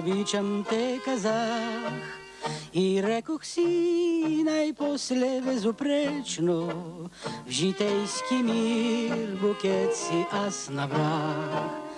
обичам те казах. И рекох си най-после безупречно, в житейски мир букет си аз набрах.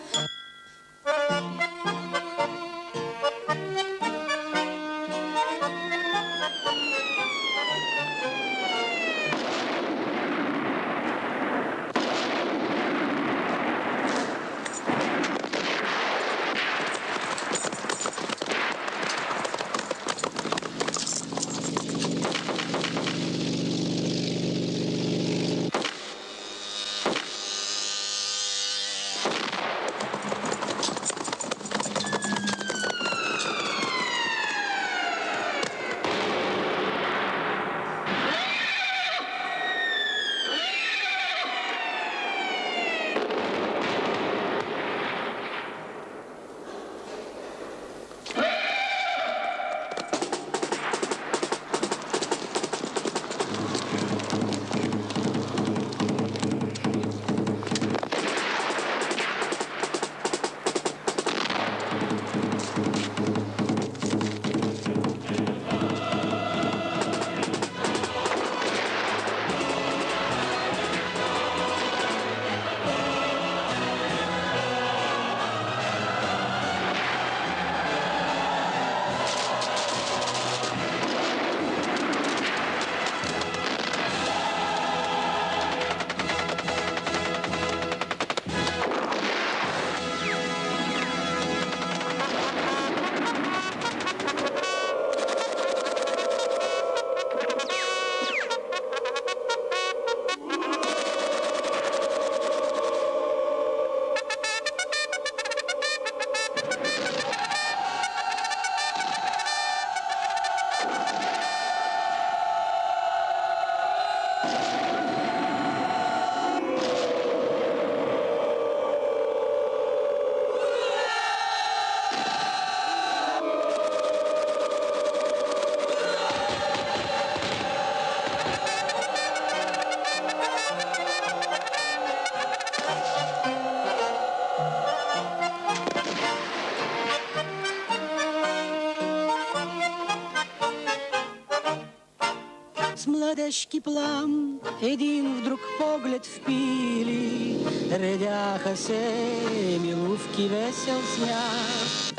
Плам един в друг поглед впили, Редяха се милувки весел смях.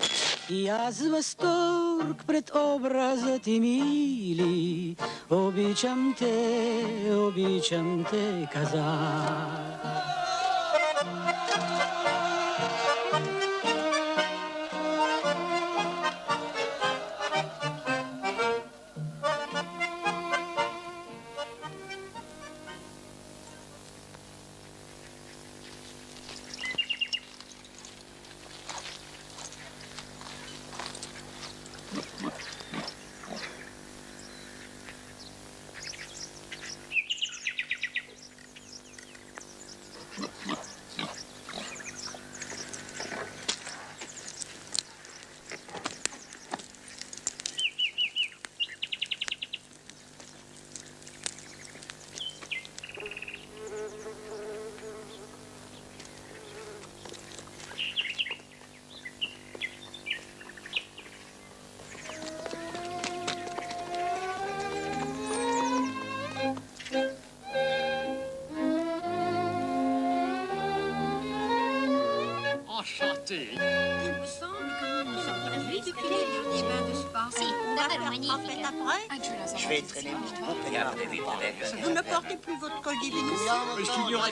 И аз възторг пред образа ти мили, Обичам те, обичам те, казах.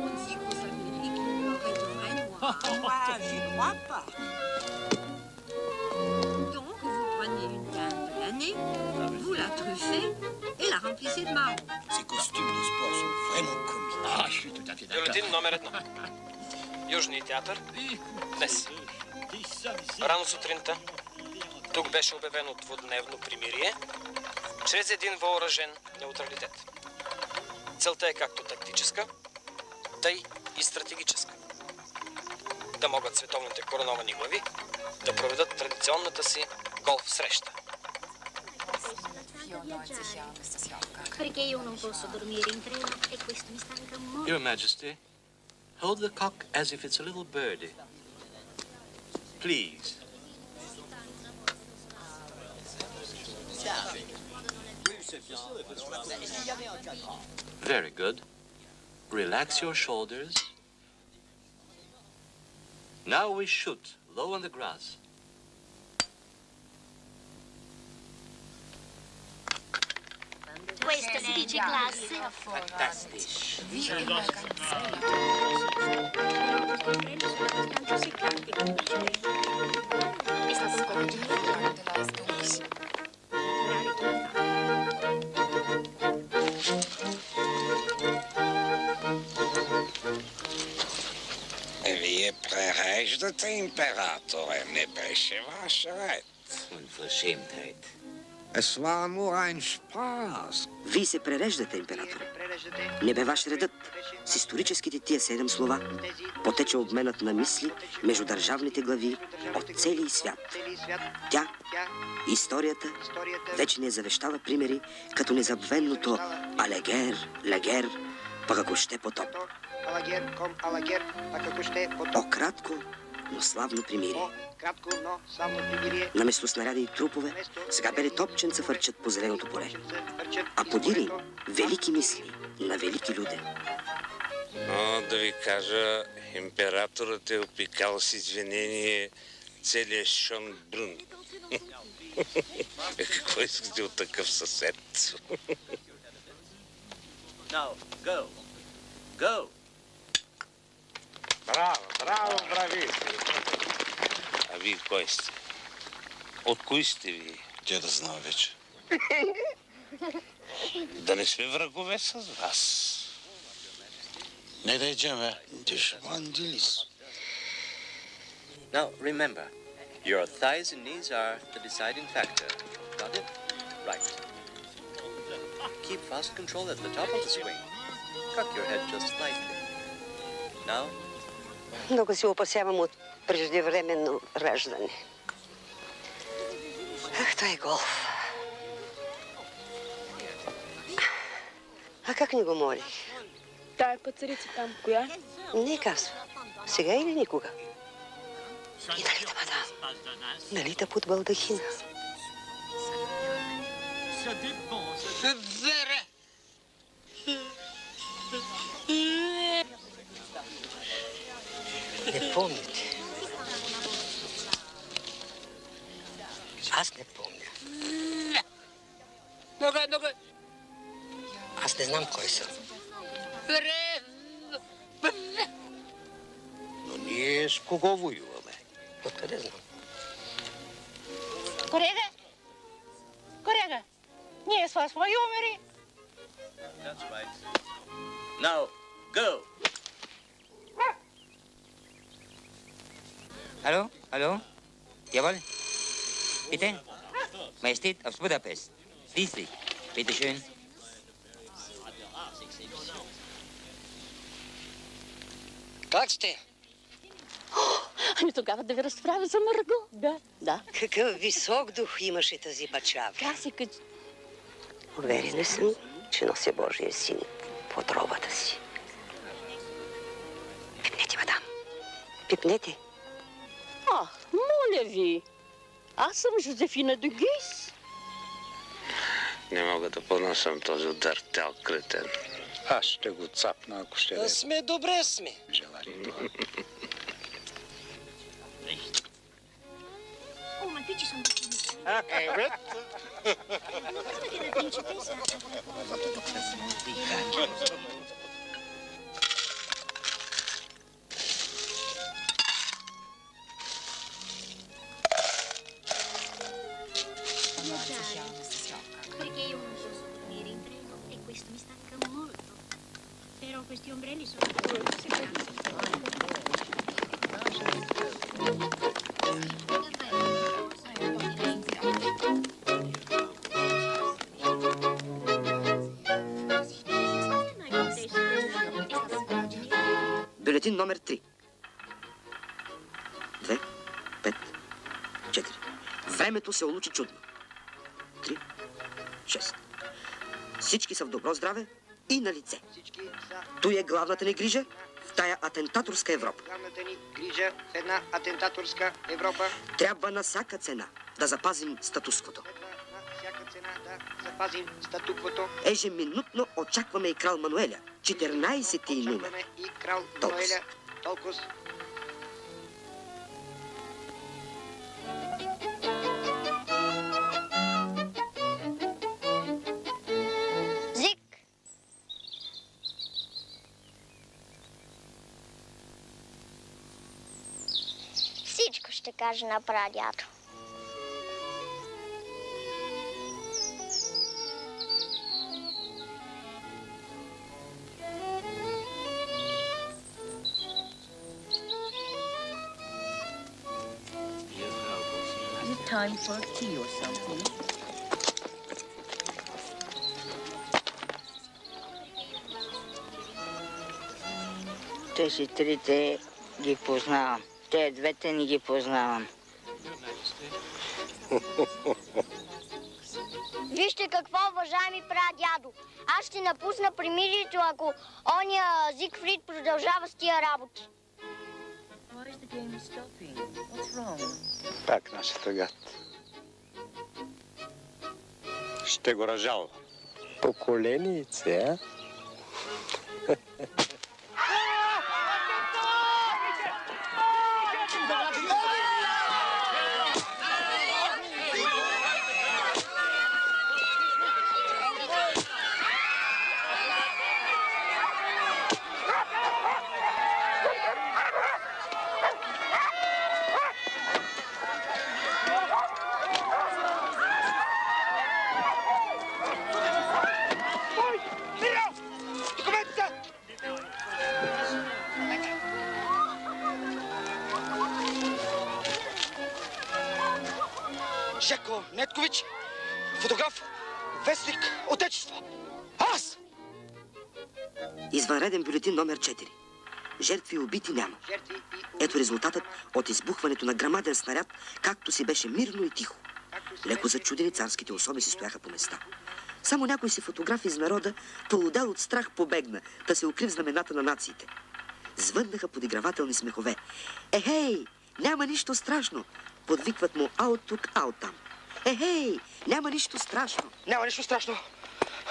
Moi, j'y crois pas. Donc, vous prenez une dinde de l'année, vous la truffez et la remplissez de marron. Ces costumes de sport sont vraiment comiques. Ah, je suis tout à fait d'accord. Номер театър. Днес. euh, Рано сутринта тук беше обявено двудневно примирие чрез един въоръжен неутралитет. Целта е както тактическа, тъй и стратегическа. Да могат световните короновани глави да проведат традиционната си голф среща. Perché io non posso dormire in treno e questo mi stanca molto. Your Majesty, hold the cock as if it's a little birdie. Please. Very good. Relax your shoulders. Now we shoot low on the grass. Questo si dice classe. Fantastisch. È stato un императора, не беше ваш ред. Unverschämtheit. Es war nur ein Spaß. Вие се пререждате, император. Не бе ваш редът. С историческите тия седем слова потече обменът на мисли между държавните глави от целия свят. Тя, историята, вече не завещала примери като незабвенното Алегер, Легер, пък ако ще потоп. Алагер, ком алагер, а како ще потоп. О, кратко, но славно примирие. Кратко, но само примирие. Наместо снаряди и трупове, сега бели топченца фърчат по зеленото поле. А подири велики мисли на велики люди. Но да ви кажа, императорът е опикал с извинение целия Шон Брун. Е, Какво искате от такъв съсед? Now, go. Go. Браво, браво, брави! А вие кой сте? От кои сте ви? Тя да знам вече. Да не сме врагове с вас. Не да идем, бе. Дешман Дилис. Now, remember, your thighs and knees are the deciding factor. Got it? Right. Keep fast control at the top of the swing. Cock your head just slightly. Now, Много се опасявам от преждевременно раждане. Ах, той е голф. А как не го молих? Тая пацарица там, коя? Не казва. Сега или никога? И нали да мадам? Нали да под балдахина? Dépend, Не помните. Аз не помня. Аз не знам кой съм. Но ние с кого воюваме? Откъде знам? Колега! Колега! Ние с вас воюваме ли? that's right. Now, go. Hallo? Hallo? Jawohl? Bitte? Majestät, aufs Budapest. Schließlich. Bitte schön. Как сте? Ами тогава да ви разправя за Марго. Да, да. Какъв висок дух имаше тази бачава. Тя си като... Уверена съм, че нося Божия син под робата си. Пипнете, мадам. Пипнете. Моля ви. Аз съм Жозефина Дюгис. Не мога да понасям този удар, тял кретен. Аз ще го цапна, ако ще Да сме добре сме. Oh, ma номер 3. Две, пет, четири. Времето се улучи чудно. Три, шест. Всички са в добро здраве и на лице. Той е главната ни грижа в тая атентаторска Европа. Главната ни грижа в една атентаторска Европа. Трябва на всяка цена да запазим статусквото. Цена да запазим статуквото. Ежеминутно очакваме и крал Мануеля, 14-ти номер. Очакваме и крал. Толкова. Зик! Всичко ще каже на прадядо. Time for tea or something? Тези трите ги познавам. Те двете не ги познавам. Вижте какво, уважаеми прадядо. Аз ще напусна примирието, ако оня Зигфрид продължава с тия работи. Пак нашата гад. Ще го разжалва. Поколенице, а? Си беше мирно и тихо. Леко зачудени царските особи си стояха по места. Само някой си фотограф из народа, полудел от страх побегна, да се укри в знамената на нациите. Звъннаха подигравателни смехове. Ехей, няма нищо страшно! Подвикват му аут тук, аут там. Ехей, няма нищо страшно! Няма нищо страшно.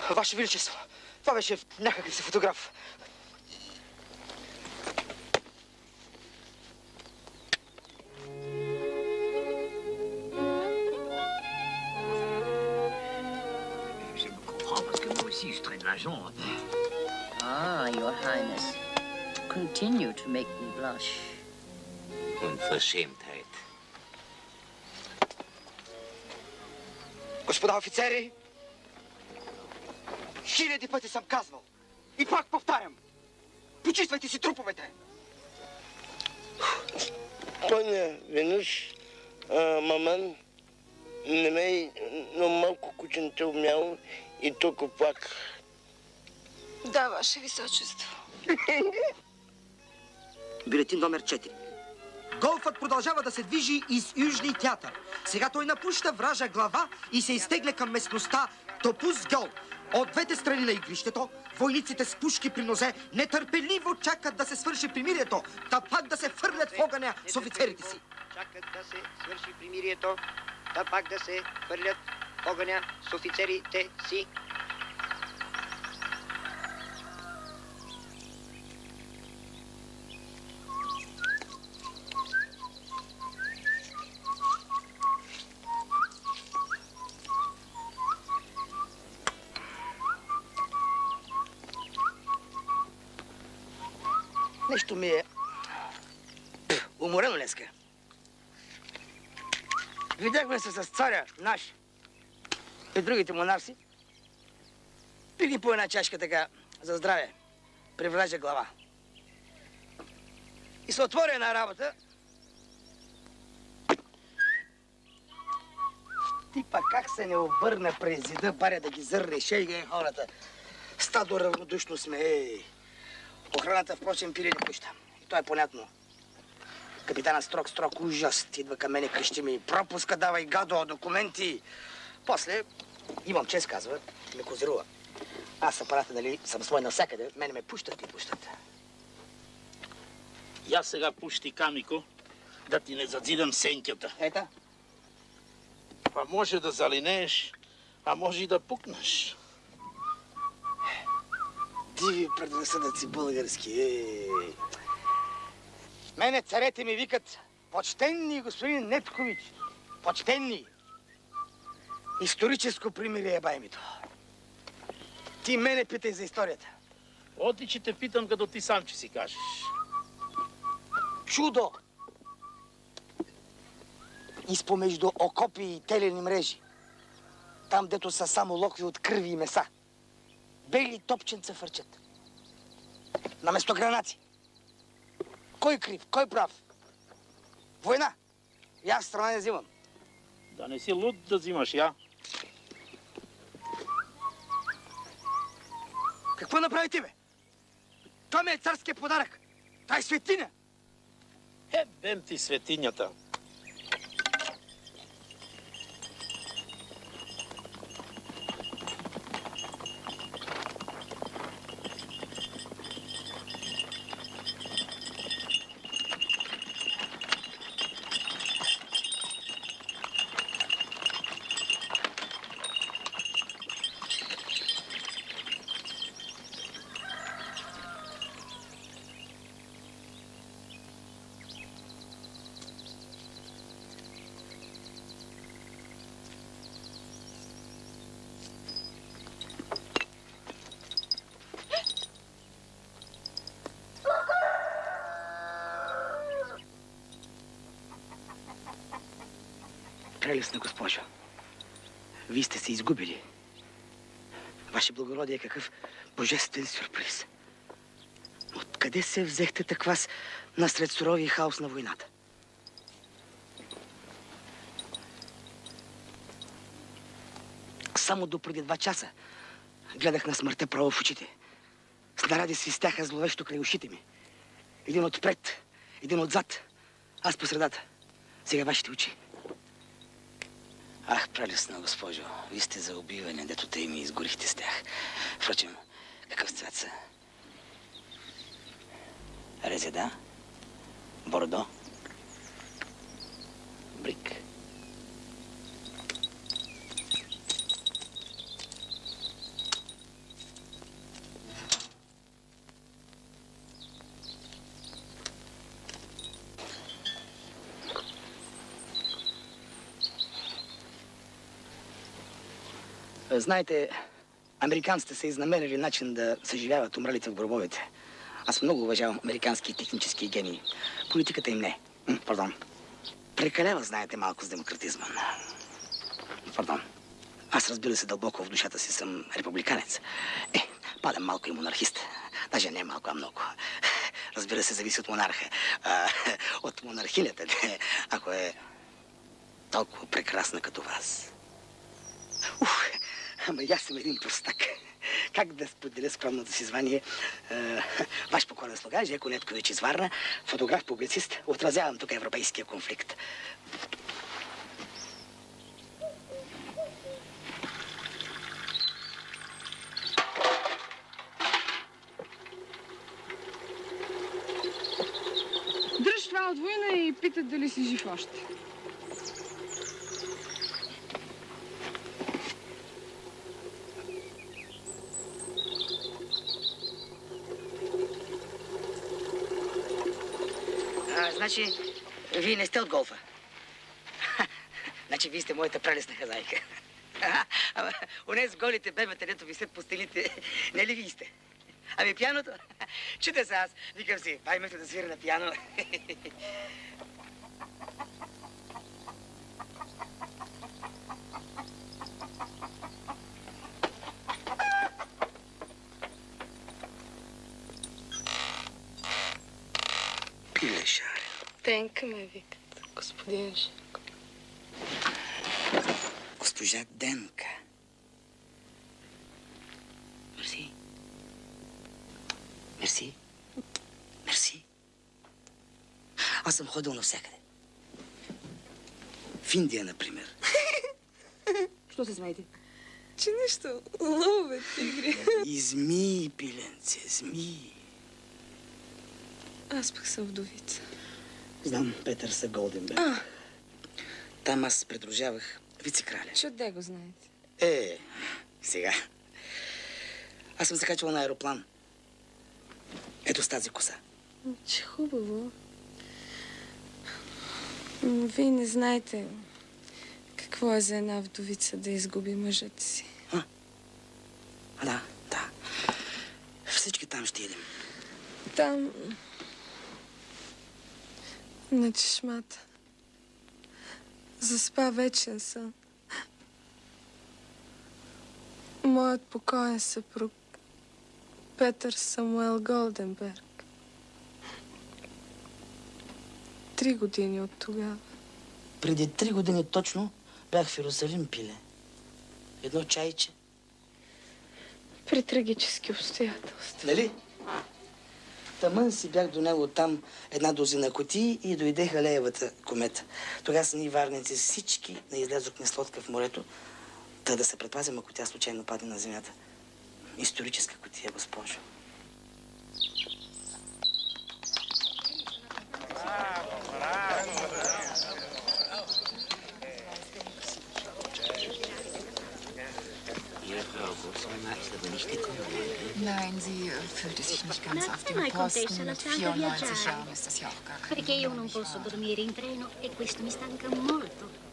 Ваше Величество, това беше някакъв си фотограф. Aussi je traîne la jambe. Ah, Your Highness. Continue to make me blush. Unverschämtheit. Господа офицери, хиляди пъти съм казвал и пак повтарям. Почиствайте си труповете. Поня, веднъж маман не ме, но малко кученце умяло и тук пак. Да, Ваше Височество. Бюлетин номер 4. Голфът продължава да се движи из Южни театър. Сега той напуща вража глава и се изтегля към местността Топус Гьол. От двете страни на игрището, войниците с пушки при нозе нетърпеливо чакат да се свърши примирието, та пак да се фърлят в огъня с офицерите си. Чакат да се свърши примирието, да пак да се хвърлят в огъня с офицерите си. Нещо ми е уморено днеска. Видяхме се с царя наш и другите монарси. Пили по една чашка така за здраве при вража глава. И се отвори една работа. Типа как се не обърна през зида, баря да ги зърне шейга хората. Стадо равнодушно сме, ей. Охраната, впрочем, пили не пуща. И то е понятно. Капитана строг, строг, ужас. Идва към мене, крещи ми. Пропуска, давай, гадо, документи. После, имам чест, казва, ме козирува. Аз апарата, нали, съм свой навсякъде. Мене ме пущат и пущат. Я сега пушти камико, да ти не задзидам сенката. Ета. Па може да залинееш, а може и да пукнеш. Диви предразсъдъци български. Ей. Мене царете ми викат почтенни господин Неткович. Почтенни. Историческо примирие, баймито. Ти мене питай за историята. Оти, че те питам, като ти сам, че си кажеш. Чудо! Изпомежду окопи и телени мрежи. Там, дето са само локви от кърви и меса. Бели топченца фърчат. Наместо гранати. Кой крив? Кой прав? Война. И аз страна не взимам. Да не си луд да взимаш я. Какво направите, бе? Това ми е царския подарък. Това е светиня. Е, бем ти светинята. Прелесна госпожо, вие сте се изгубили. Ваше благородие, какъв божествен сюрприз. Откъде се взехте таква с насред суровия хаос на войната? Само до преди два часа гледах на смъртта право в очите. Снаряди свистяха зловещо край ушите ми. Един отпред, един отзад, аз по средата. Сега вашите очи. Ах, прелесна госпожо, ви сте за убиване, дето те ми изгорихте с тях. Впрочем, какъв цвят са? Резеда? Бордо? Знаете, американците са изнамерили начин да съживяват умралите в гробовете. Аз много уважавам американски технически гении. Политиката им не. Пардон. Прекалява, знаете, малко с демократизма. Пардон. Аз разбира се дълбоко в душата си съм републиканец. Е, падам малко и монархист. Даже не малко, а много. Разбира се, зависи от монарха. А, от монархинята, ако е толкова прекрасна като вас. Ама и аз съм един простак. как да споделя скромното си звание. Е, ваш покорен слуга, Жеко Неткович из фотограф-публицист. Отразявам тук европейския конфликт. Дръж това от война и питат дали си жив още. А, значи, вие не сте от голфа. значи, вие сте моята прелесна хазайка. Ама, с голите бебета, дето висят по стените, не ли вие сте? Ами пианото? Чуте се аз. Викам си, бай ме да свира на пиано. Пиле, Тенка ме викат, господин Жеко. Госпожа Денка. Мерси. Мерси. Мерси. Аз съм ходил навсякъде. В Индия, например. Що се смеете? Че нещо лове тигри. И змии, пиленце, змии. Аз пък съм вдовица. Знам, Петър са Голденберг. А. Там аз придружавах вице-краля. Че де го знаете? Е, сега. Аз съм се качвал на аероплан. Ето с тази коса. Че хубаво. М, Вие не знаете какво е за една вдовица да изгуби мъжът си. А, да, да. Всички там ще идем. Там... На чешмата. Заспа вечен сън. Моят покоен съпруг Петър Самуел Голденберг. Три години от тогава. Преди три години точно бях в Иерусалим пиле. Едно чайче. При трагически обстоятелства. Нали? Тамън си бях до него там една дозина котии и дойде Халеевата комета. Тогава са ние варници всички не излезохме с лодка в морето, та да се предпазим, ако тя случайно падне на земята. Историческа котия, госпожо. Nein, sie äh, fühlte sich nicht ganz auf dem Posten. Mit strada 94 viaggiare? Jahren ist das ja auch gar kein Perché io non posso dormire in treno e questo mi stanca molto.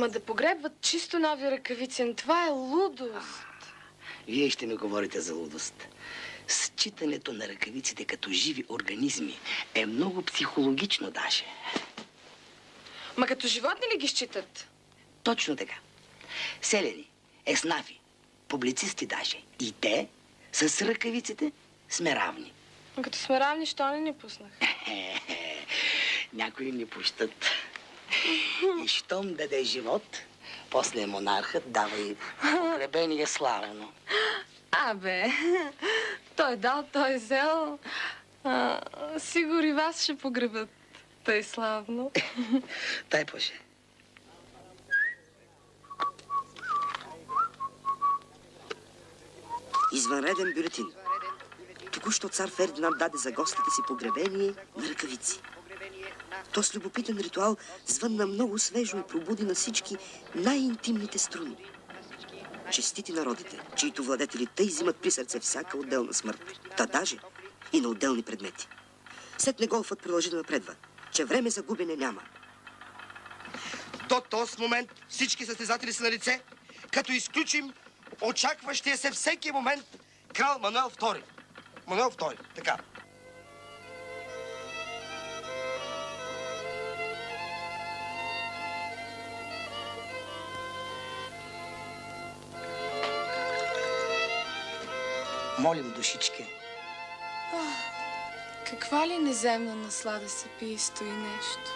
Ама да погребват чисто нови ръкавици, това е лудост. Вие ще ми говорите за лудост. Считането на ръкавиците като живи организми е много психологично даже. Ма като животни ли ги считат? Точно така. Селени, еснафи, публицисти даже. И те с ръкавиците сме равни. А като сме равни, що не ни пуснах? Някои ни пущат. И щом даде живот, после монархът дава и погребение славно. Абе, той дал, той взел. А, сигур и вас ще погребат тъй славно. Дай Боже. Извънреден бюлетин. Току-що цар Фердинанд даде за гостите си погребение на ръкавици. То с любопитен ритуал звънна много свежо и пробуди на всички най-интимните струни. Честити народите, чието владетели тъй взимат при сърце всяка отделна смърт, та даже и на отделни предмети. Сетне голфът продължи да напредва, че време за губене няма. До този момент всички състезатели са на лице, като изключим очакващия се всеки момент крал Мануел II. Мануел II, така. Молим, душички. Каква ли неземна наслада се пие и стои нещо?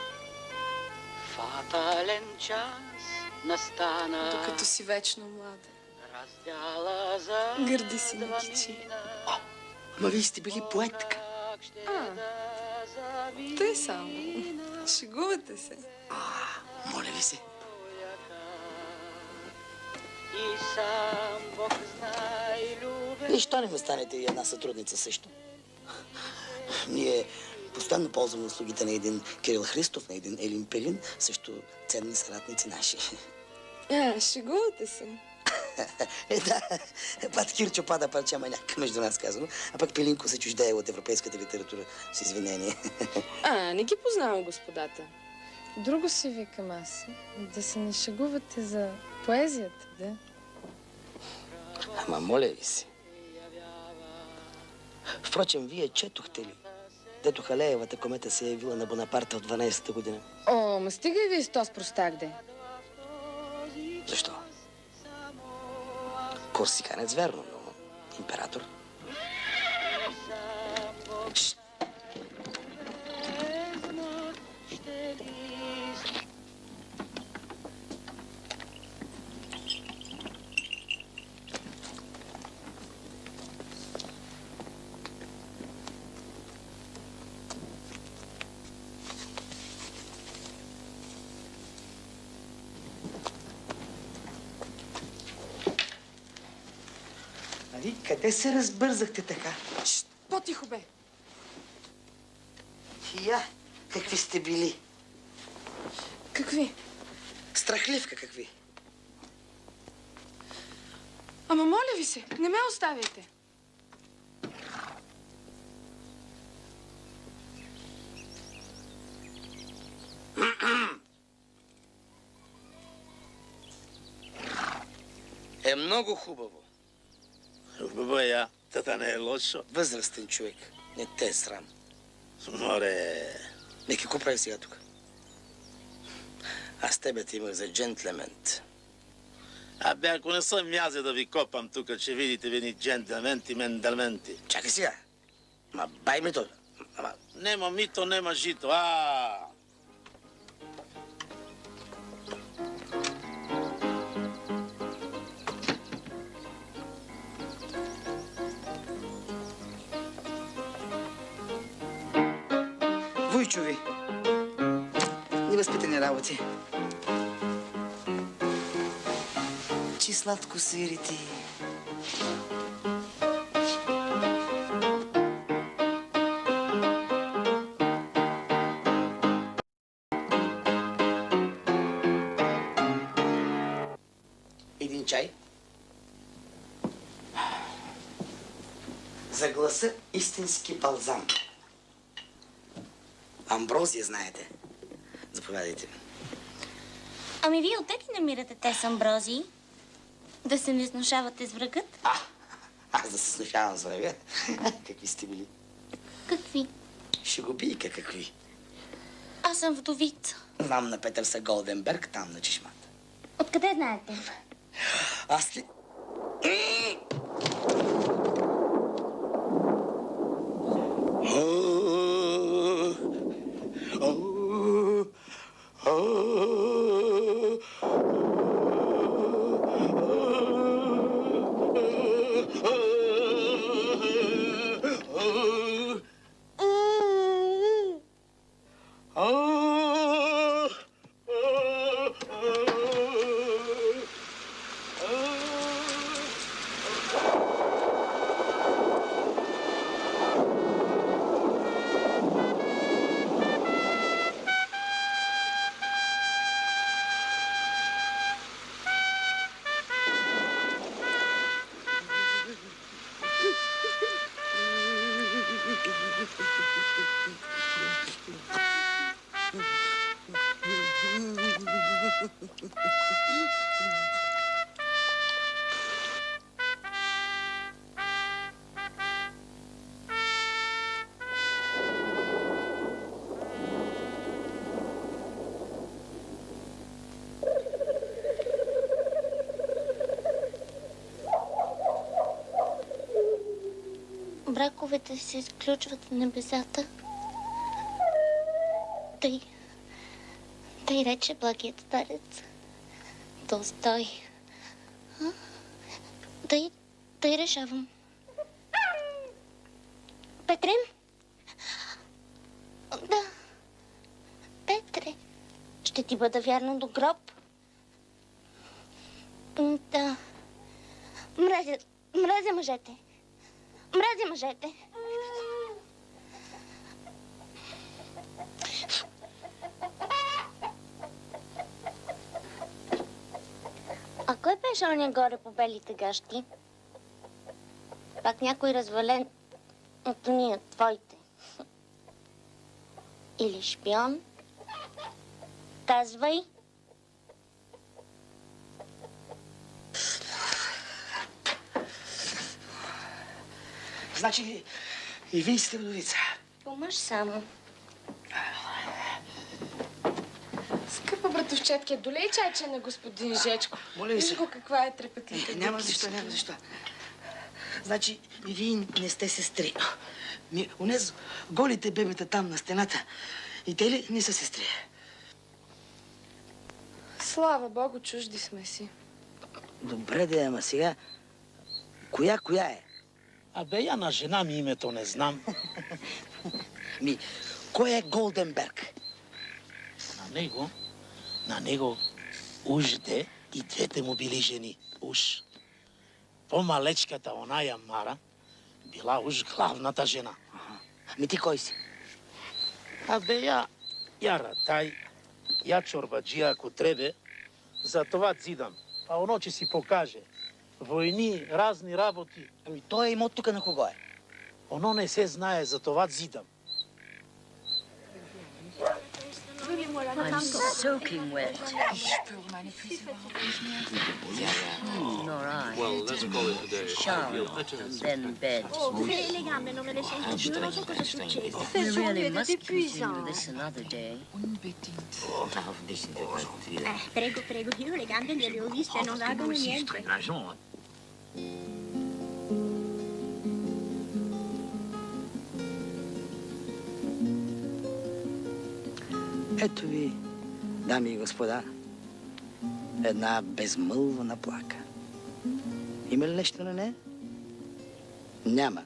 Фатален час настана. Докато си вечно млада. Раздяла за Гърди си, Никичи. Ама вие сте били поетка. А, тъй само. Шегувате се. Моля ви се. И сам Бог знае. И що не ме станете и една сътрудница също? Ние постоянно ползваме услугите на един Кирил Христов, на един Елин Пелин, също ценни съратници наши. А, шегувате се. Е, да, пат Кирчо пада парче маняк, между нас казано, а пък Пелинко се чуждае от европейската литература с извинение. А, не ги познавам господата. Друго си викам аз. Да се не шегувате за поезията, да? Ама моля ви се. Впрочем, вие четохте ли? Дето Халеевата комета се е явила на Бонапарта от 12-та година. О, ма стига и вие с този простак, де. Защо? Корсиканец, верно, но император. Къде се разбързахте така? По-тихо бе. Я, какви сте били? Какви? Страхливка какви? Ама моля ви се, не ме оставяйте. Е много хубаво. Хубаво е, я. Тата не е лошо. Възрастен човек. Не те е срам. Море. Нека какво прави сега тук? Аз тебе те имах за джентлемент. Абе, ако не съм аз да ви копам тук, че видите ви ни джентльменти, мендалменти. Чакай сега. Ма бай ми то. Ама... Нема мито, нема жито. А! Вуйчови. Невъзпитани работи. Чи сладко свири ти. Един чай. За гласа истински балзам. Амброзия, знаете. Заповядайте. Ами вие отдек ли намирате те с амброзии? Да се не снушавате с врагът? Аз да се снушавам с врага. Какви сте били? Какви? Шегобийка какви. Аз съм вдовица. Знам на Петърса Голденберг, там на чешмата. Откъде знаете? Аз ли? Браковете се изключват в небесата. Тъй, тъй рече благият старец. Толстой. А? Тъй, тъй решавам. Петре? Да. Петре, ще ти бъда вярна до гроб. М, Да. Мразя, мразя мъжете. Мразя мъжете. А кой беше оня горе по белите гащи? Пак някой развален от уния твоите. Или шпион? Казвай. Значи и вие сте вдовица. По мъж само. Братовчетки, долей чайче на господин Жечко. Моля ви Виж се. го каква е трепетлика. Няма защо, няма защо. Значи, вие не сте сестри. Ми, унез голите бебета там на стената. И те ли не са сестри? Слава Богу, чужди сме си. Добре, да, ама сега... Коя, коя е? Абе, я на жена ми името не знам. Ми, кой е Голденберг? На него, на него ужде и двете му били жени. Уж. По-малечката оная Мара била уж главната жена. Ми ти кой си? Абе, я, я ратай, я чорбаджия, ако требе, за това цидам. А оно, че си покаже. Войни, разни работи. Ами той имот тук на кого е? Оно не се знае, за това зидам. I'm soaking wet. Nor I. Well, let's call it. Shower, then bed. We really must continue this another day. Eh, prego, prego, io le gambe le ho viste, non valgono niente. Ето ви, дами и господа, една безмълвна плака. Има ли нещо на нея? Няма.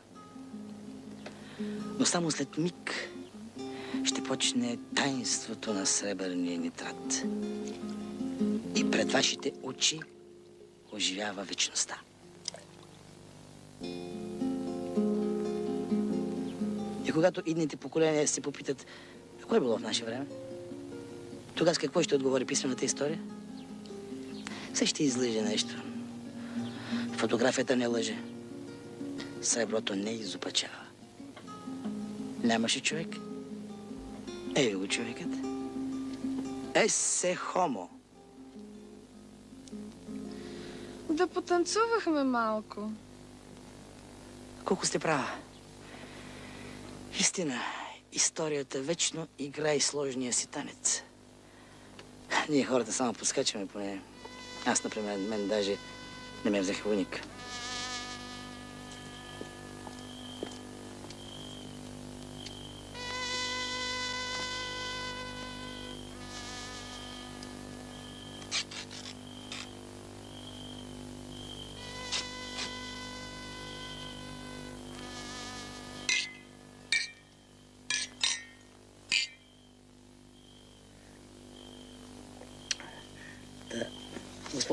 Но само след миг ще почне таинството на сребърния нитрат. И пред вашите очи оживява вечността. И когато идните поколения се попитат, какво е било в наше време? Тогава с какво ще отговори писмената история? Все ще излъже нещо. Фотографията не лъже. Среброто не изопачава. Нямаше човек. Ей го човекът. Есе хомо. Да потанцувахме малко. Колко сте права. Истина, историята вечно играе сложния си танец. Ние хората само подскачаме по нея. Аз, например, мен даже не ме взеха войник.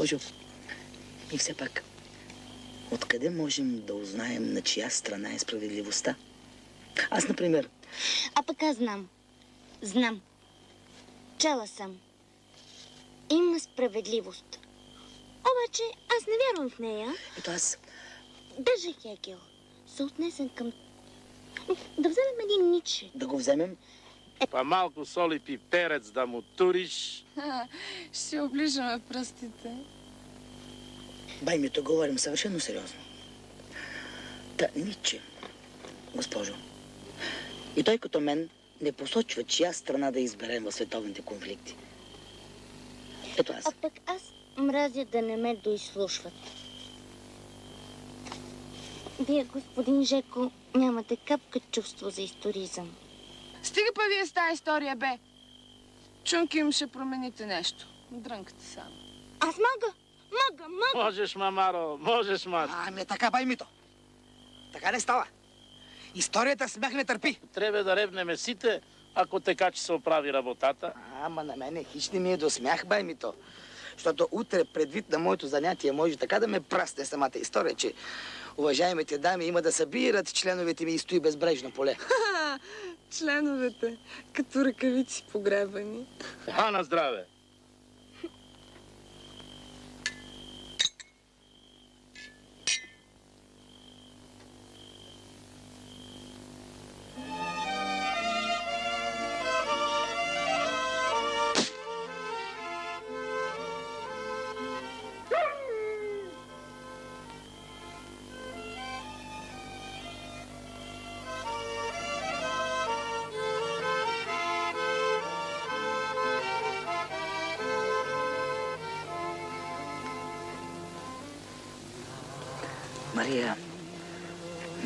Госпожо, и все пак, откъде можем да узнаем на чия страна е справедливостта? Аз, например, А пък аз знам. Знам. Чела съм. Има справедливост. Обаче аз не вярвам в нея. ето аз, Даже Хегел се отнесен към... Да вземем един Ницше. да го вземем Па малко сол и пиперец да му туриш. Ще си оближаме пръстите. Бай ми, то говорим съвършено сериозно. Та, Ниче, госпожо. И той като мен не посочва чия страна да изберем в световните конфликти. Ето аз. А пък аз мразя да не ме доизслушват. Вие, господин Жеко, нямате капка чувство за историзъм. Стига па вие с тази история, бе. Чунки им ще промените нещо. Дрънкате само. Аз мога! Мога, мога! Можеш, мамаро, можеш, мат. Ами така, бай мито. Така не става. Историята смях не търпи. Трябва да ревнеме сите, ако така, че се оправи работата. Ама на мене хич не ми е до смях, бай мито. Защото утре, предвид на моето занятие, може така да ме прасне самата история, че уважаемите дами има да събират членовете ми и стои безбрежно поле. Членовете, като ръкавици погребани. А, на здраве!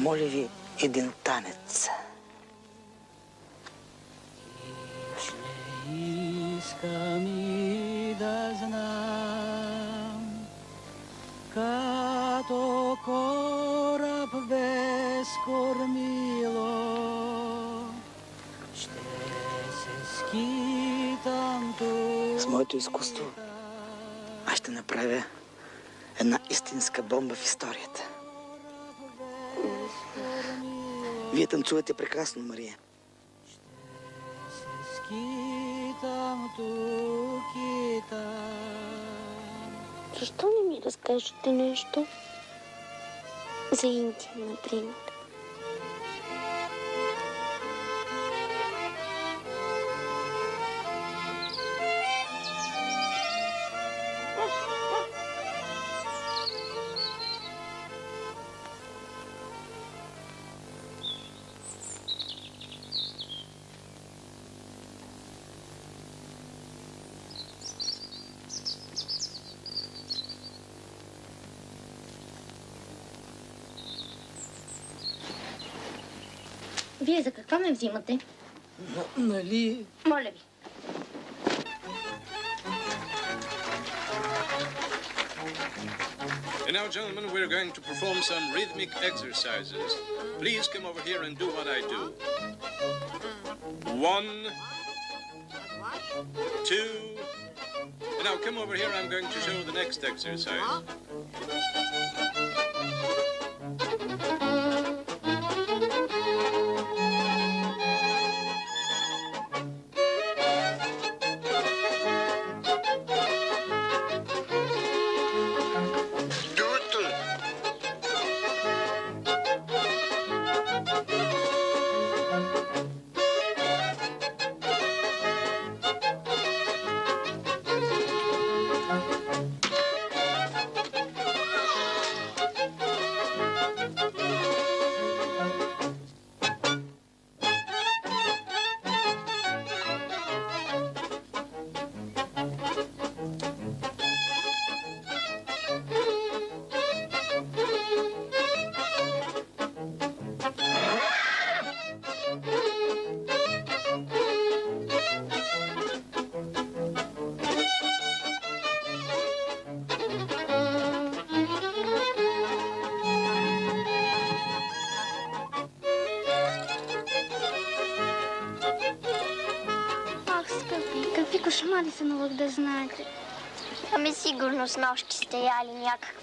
Моля ви един танец. Искам и да знам, като кораб без кормило. С моето изкуство аз ще направя една истинска бомба в историята. Вие танцувате прекрасно, Мария. Защо не ми разкажете нещо? За Индия, например. Вие за какво ме взимате? Нали? Моля ви. And now, gentlemen, we're going to perform some rhythmic exercises. Please come over here and do what I do. One, two, and now come over here. I'm going to show the next exercise.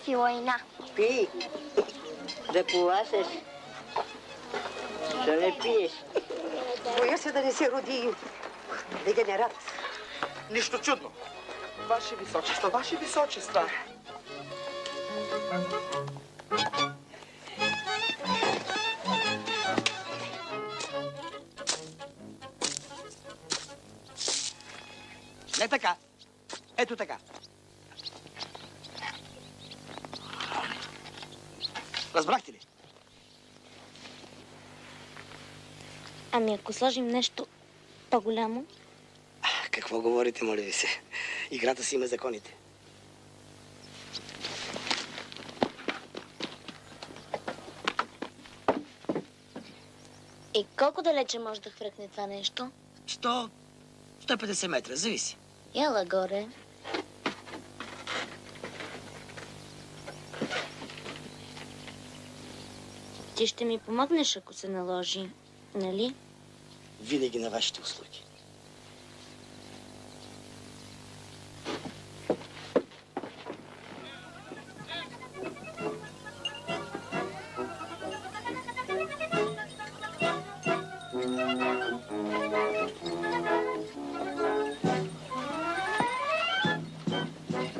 Някакви лайна. Пий. Да поласеш. Да не пиеш. Боя се да не се роди дегенерат. Нищо чудно. Ваше височество, ваше височество. Не така. Ето така. Разбрахте ли? Ами ако сложим нещо по-голямо, Какво говорите, моля ви се? Играта си има законите. и колко далече може да хвъркне това нещо? 100, 150 метра, зависи. Яла горе. Ти ще ми помогнеш, ако се наложи, нали? Винаги на вашите услуги.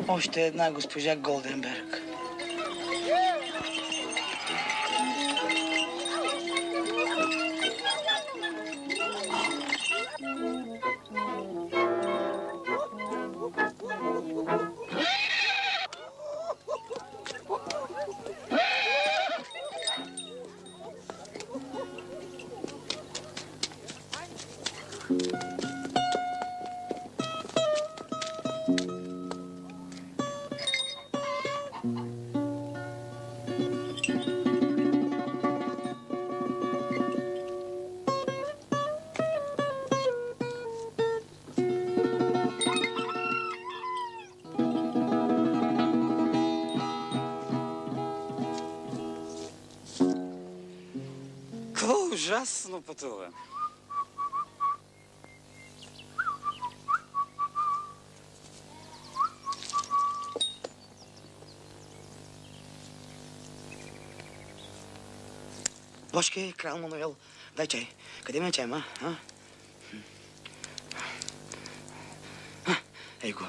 Още една госпожа Голденберг. Ужасно пътуване. Бошке, крал Мануел, дай чай. Къде ми е чай, ма? А? А, Ей го.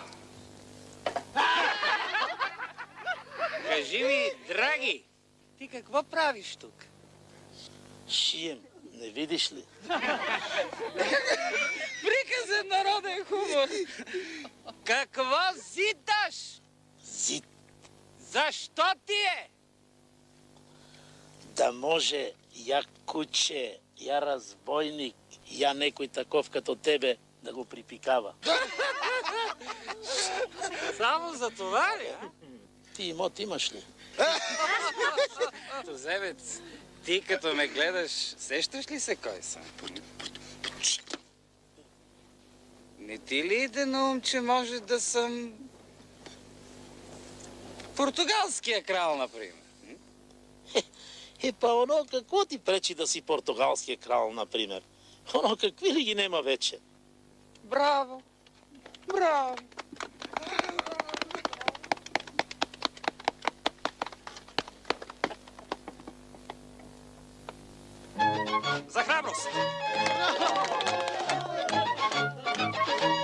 Кажи ми, драги, Ти какво правиш тук? Шием, видиш ли? Приказен народен хумор. Какво зиташ? Зит. Защо ти е? Да може я куче, я разбойник, я некой таков като тебе да го припикава. Само за това ли, а? Ти имот имаш ли? Туземец, ти като ме гледаш, сещаш ли се кой съм? Не ти ли иде на ум, че може да съм португалския крал, например? Е, па оно какво ти пречи да си португалския крал, например? Оно какви ли ги нема вече? Браво! Браво! За храброст!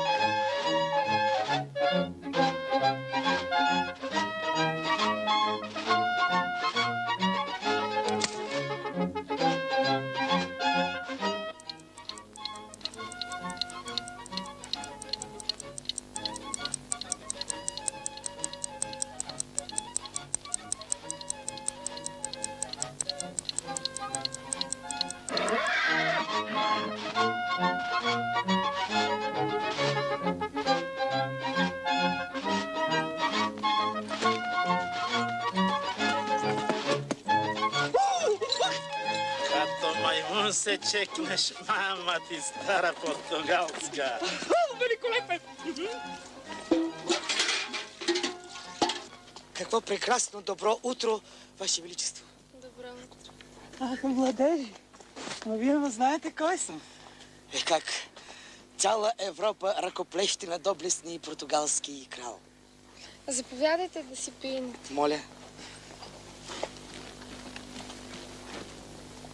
чекнеш, мама ти стара португалска. Великолепен! Какво прекрасно добро утро, Ваше Величество. Добро утро. Ах, младежи, но вие ме знаете кой съм. Е как? Цяла Европа ръкоплещи на доблестни португалски крал. Заповядайте да си пием. Моля.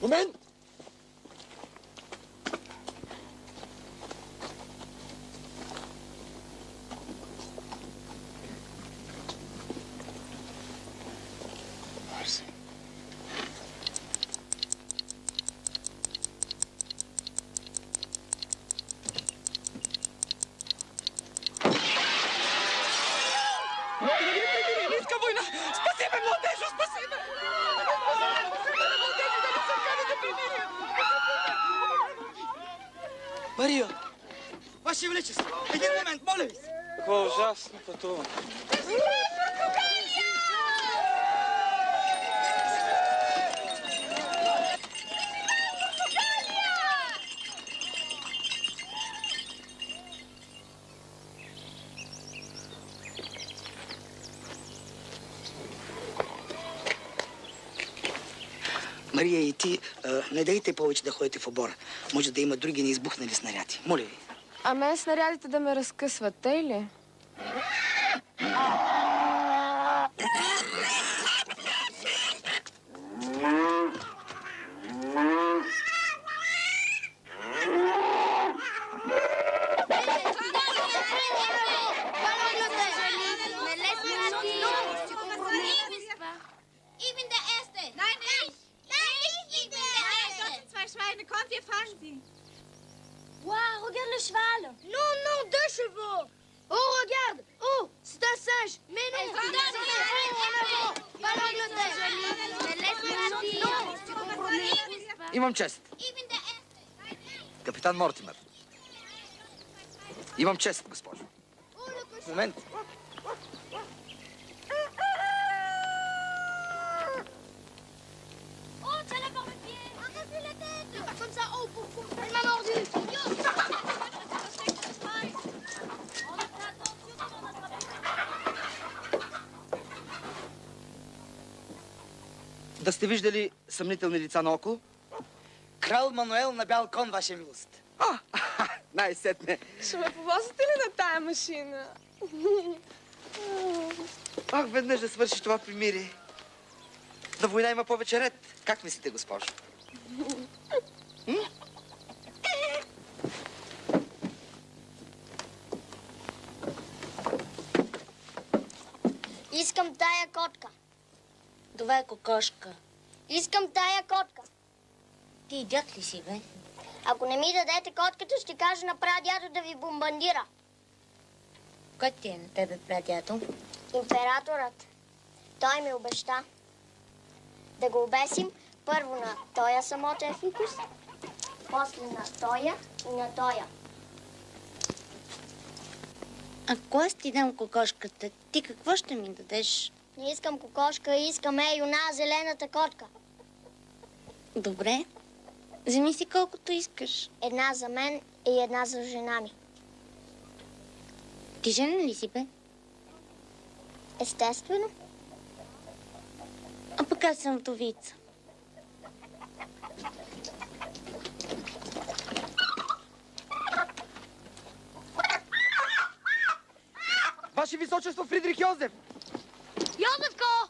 Момент! Ти, а, не дайте повече да ходите в обора. Може да има други неизбухнали снаряди. Моля ви. А мен снарядите да ме разкъсват, тъй ли? Pour. Elle m'a mordu. Да сте виждали съмнителни лица наоколо? Крал Мануел на бял кон, Ваша милост. Най-сетне. Ще ме повозите ли на тая машина? Ах, веднъж да свърши това примирие. На война има повече ред. Как мислите, госпожо? Искам тая котка. Това е кокошка. Искам тая котка. Ти идиот ли си, бе? Ако не ми дадете котката, ще кажа на прадядо да ви бомбандира. Кой ти е на тебе, прадядо? Императорът. Той ми обеща да го обесим първо на тоя самотен фикус, после на тоя и на тоя. Ако аз ти дам кокошката, ти какво ще ми дадеш? Не искам кокошка, искам ей, юна, зелената котка. Добре. Вземи си колкото искаш. Една за мен и една за жена ми. Ти жена ли си, бе? Естествено. А пък аз съм вдовица. Ваше височество Фридрих Йозеф! Йозефко!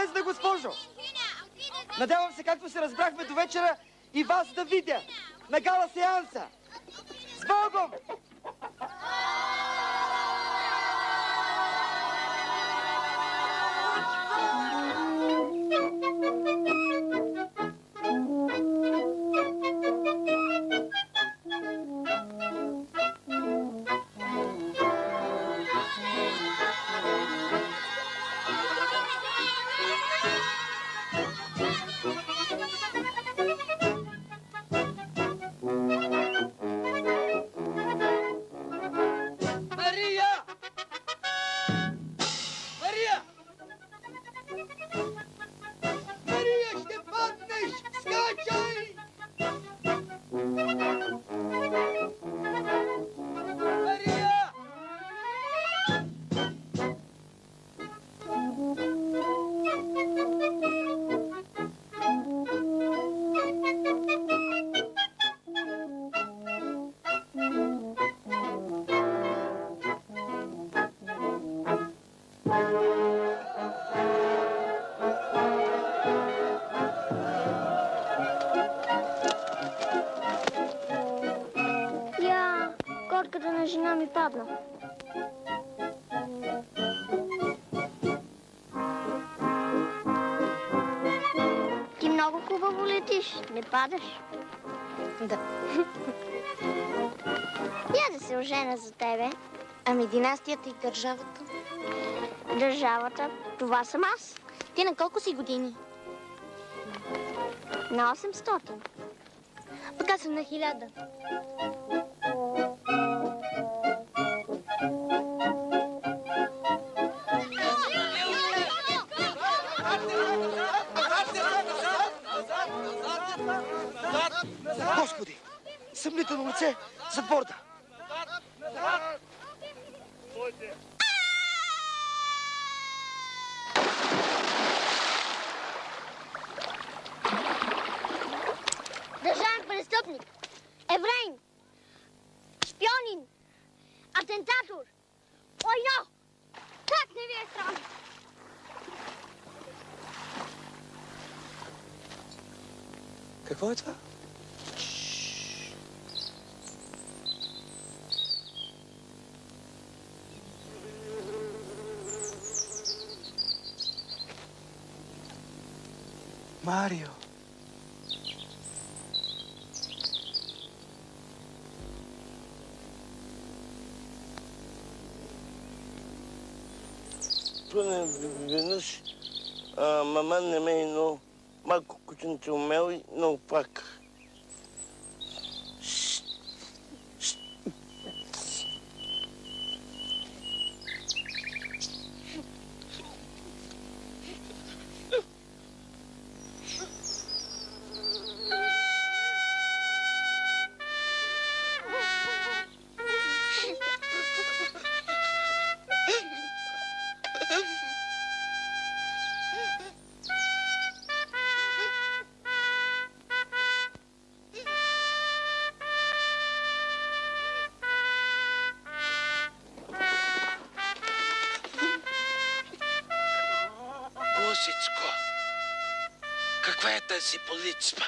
Любезна госпожо! Надявам се, както се разбрахме до вечера, и вас да видя на гала сеанса. С Богом! гладен? Да. Я да се ожена за тебе. Ами династията и държавата? Държавата, това съм аз. Ти на колко си години? На 800. Пък аз съм на 1000. Лице зад борда! Държавен престъпник. Евреин. Шпионин. Атентатор. Война. Как не ви е срам? Какво е това? Марио. Поне веднъж а, мама не ме е едно малко кученце умел, но пак. Босичко, каква е тази полицпа?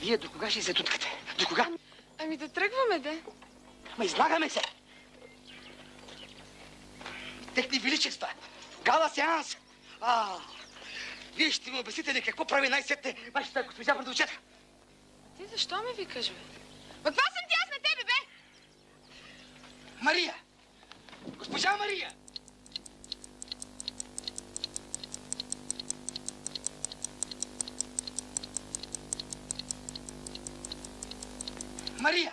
Вие до кога ще се туткате? До кога? Ами да тръгваме, де. Ма излагаме се! Техни величества! Гала сеанс! А, вие ще ми обясните ли какво прави най-сетне вашата госпожа Бърдовчета? Ти защо ме викаш, бе? Ма това съм ти аз на тебе, бе! Мария! Госпожа Мария! Мария!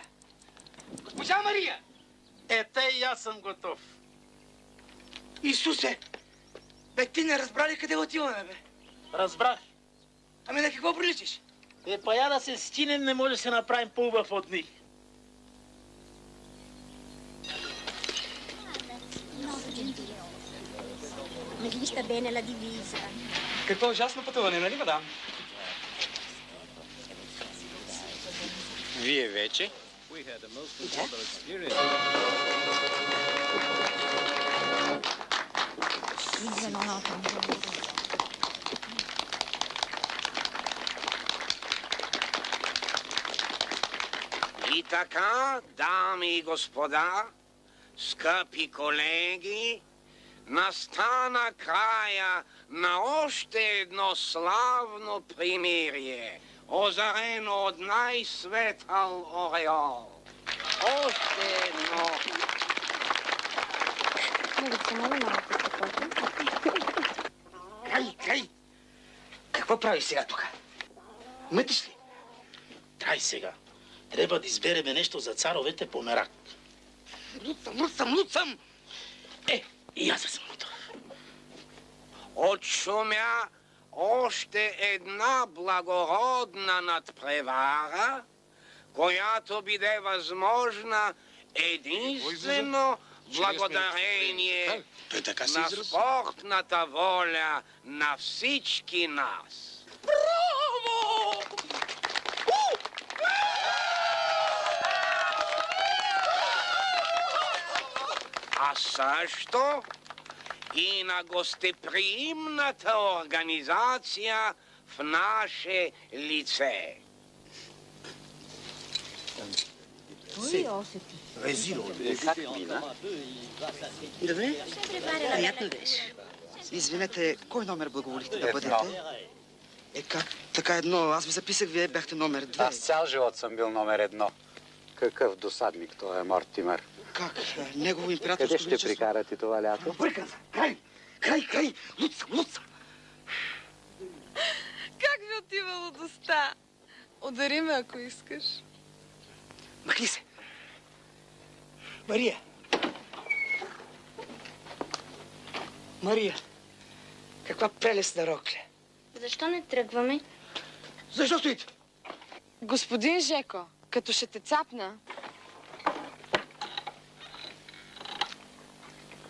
Госпожа Мария! Ете и аз съм готов. Исусе! Бе, ти не разбра ли къде отиваме, бе? Разбрах. Ами на какво приличаш? Е, па я да се стинем, не може да се направим по-убав от них. Mi vista bene la divisa. Какво ужасно пътуване, нали, мадам? Вие вече? И така, дами и господа, скъпи колеги, настана края на още едно славно примирие, озарено от най-светъл ореол. Още едно. Край, край! Какво правиш сега тук? Мътиш ли? Дай сега. Трябва да избереме нещо за царовете по мерак. Лут съм, лут съм, лут съм! Е, и аз съм готов. Отшумя още една благородна надпревара, която биде възможна единствено благодарение Той така се на спортната воля на всички нас. А също и на гостеприимната организация в наше лице. Резино. Как мина? Добре. Приятно беше. Извинете, кой номер благоволихте да Едно. бъдете? Е как? Така едно. Аз ви записах, вие бяхте номер две. Аз цял живот съм бил номер едно. Какъв досадник той е Мортимер. Как? Негово императорско Къде ще величество. прикарате това лято? Бъркан се! Край! Край, край! Луца, луца! Как ви отива лудостта? Удари ме, ако искаш. Махни се! Мария! Мария! Каква прелестна рокля! Защо не тръгваме? Защо стоите? Господин Жеко, като ще те цапна,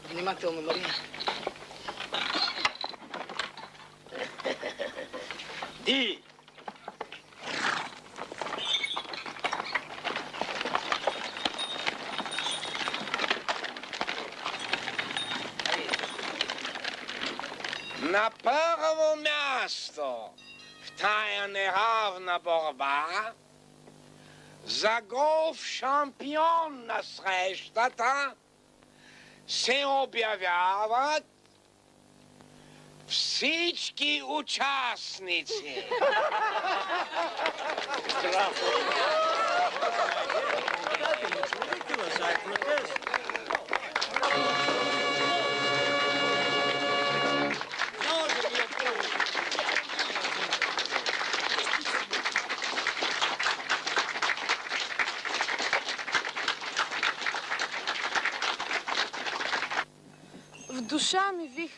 Внимателно, Мария. И На първо място в тая неравна борба за голф шампион на срещата се обявяват всички участници.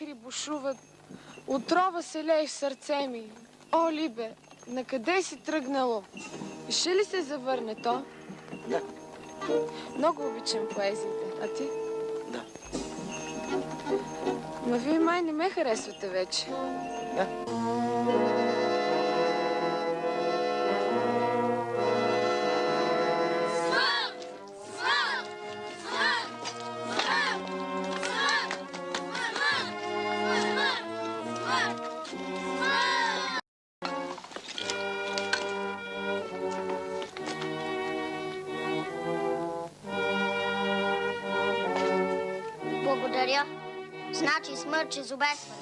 Вихри бушуват, отрова се лей в сърце ми. О, Либе, на къде си тръгнало? И ще ли се завърне то? Да. Много обичам поезиите. А ти? Да. Ма вие май не ме харесвате вече. Да. Смърт чрез обесване.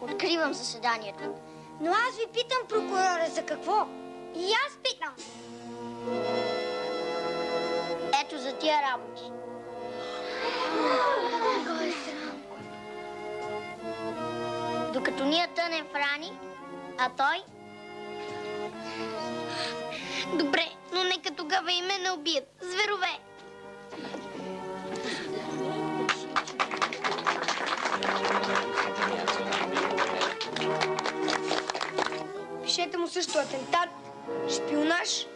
Откривам заседанието. Но аз ви питам, прокурора, за какво? И аз питам. Ето за тия работи. Докато ние тънем в рани, а той... Добре, но нека тогава и ме не убият. Зверове! Пишете му също атентат, шпионаж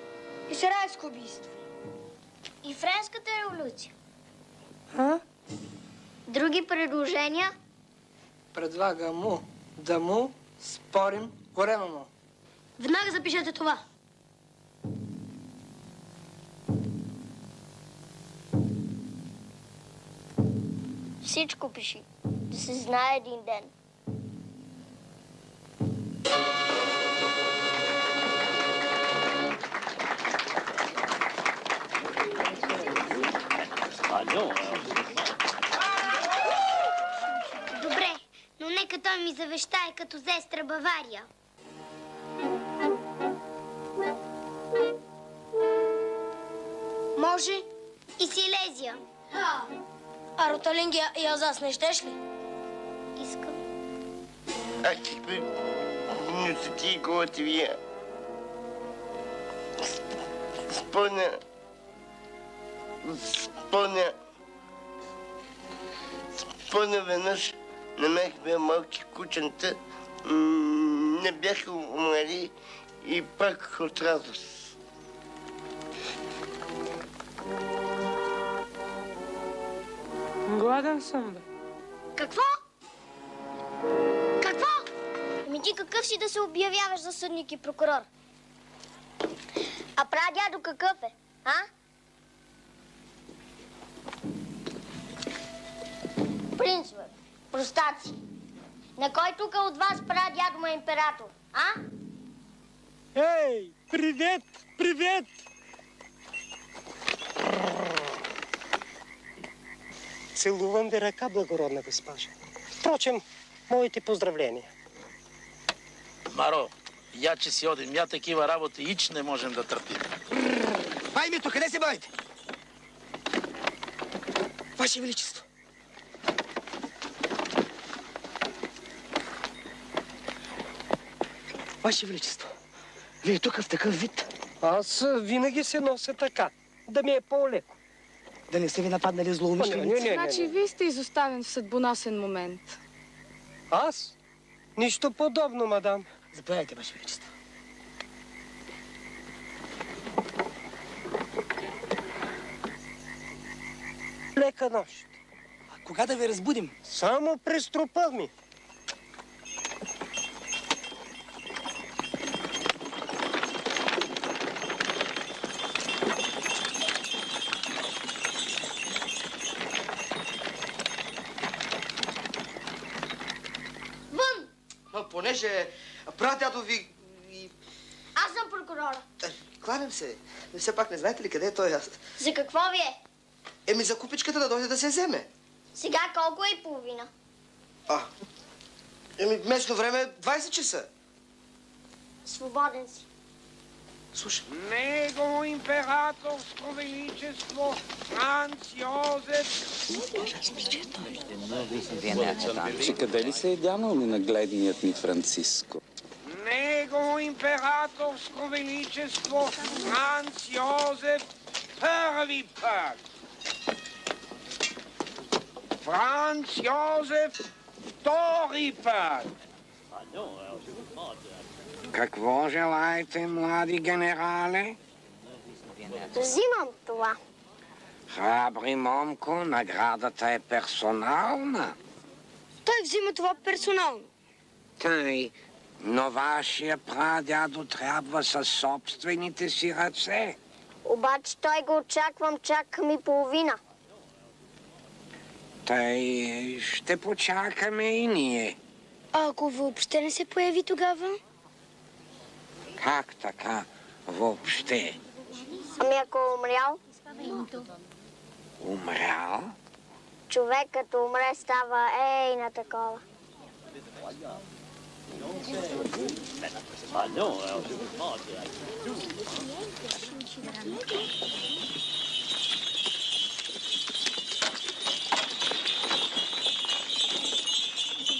и сарайско убийство. И френската революция. А? Други предложения? Предлагам му да му спорим корема му. Веднага запишете това. Всичко пиши. Да се знае един ден. Добре, но нека той ми завещае като зестра Бавария. Може и Силезия. А Роталингия и Алзас не щеш ли? Искам. А какви музики готвия? Спомня... Спомня... Спомня веднъж, намехме малки кученца, не бяха умрели и пак от радост. Гладен съм, бе. Какво? Какво? Ами ти какъв си да се обявяваш за съдник и прокурор? А прадядо какъв е, а? Принц, бе. Простаци. На кой тук от вас прадядо му е император, а? Ей, привет, привет! Целувам ви ръка, благородна госпожа. Впрочем, моите поздравления. Маро, я че си одим, я такива работи ич не можем да търпим. Името, къде се бавите? Ваше Величество. Ваше Величество, вие тук в такъв вид. Аз винаги се нося така, да ми е по-леко. Да не са ви нападнали злоумишленици? Значи вие сте изоставен в съдбоносен момент. Аз? Нищо подобно, мадам. Заповядайте, Ваше Величество. Лека нощ. А кога да ви разбудим? Само през трупа ми. Но понеже прадядо ви... и- Аз съм прокурора. Е, Кланям се. Но все пак не знаете ли къде е той? Аз... За какво ви е? Еми за купичката да дойде да се вземе. Сега колко е и половина? А, еми местно време е 20 часа. Свободен си. Слушай. Негово императорско величество Франц Йозеф. Че къде ли се е дянал ненагледният ми Франциско? Негово императорско величество Франц Йозеф първи път. Франц Йозеф втори път. Какво желаете, млади генерале? Взимам това. Храбри момко, наградата е персонална. Той взима това персонално. Тъй, но вашия прадядо трябва със собствените си ръце. Обаче той го очаквам чак към и половина. Тъй, ще почакаме и ние. А ако въобще не се появи тогава? Как така въобще? Ами ако е умрял, Умрял? човек като умре става ей на такова.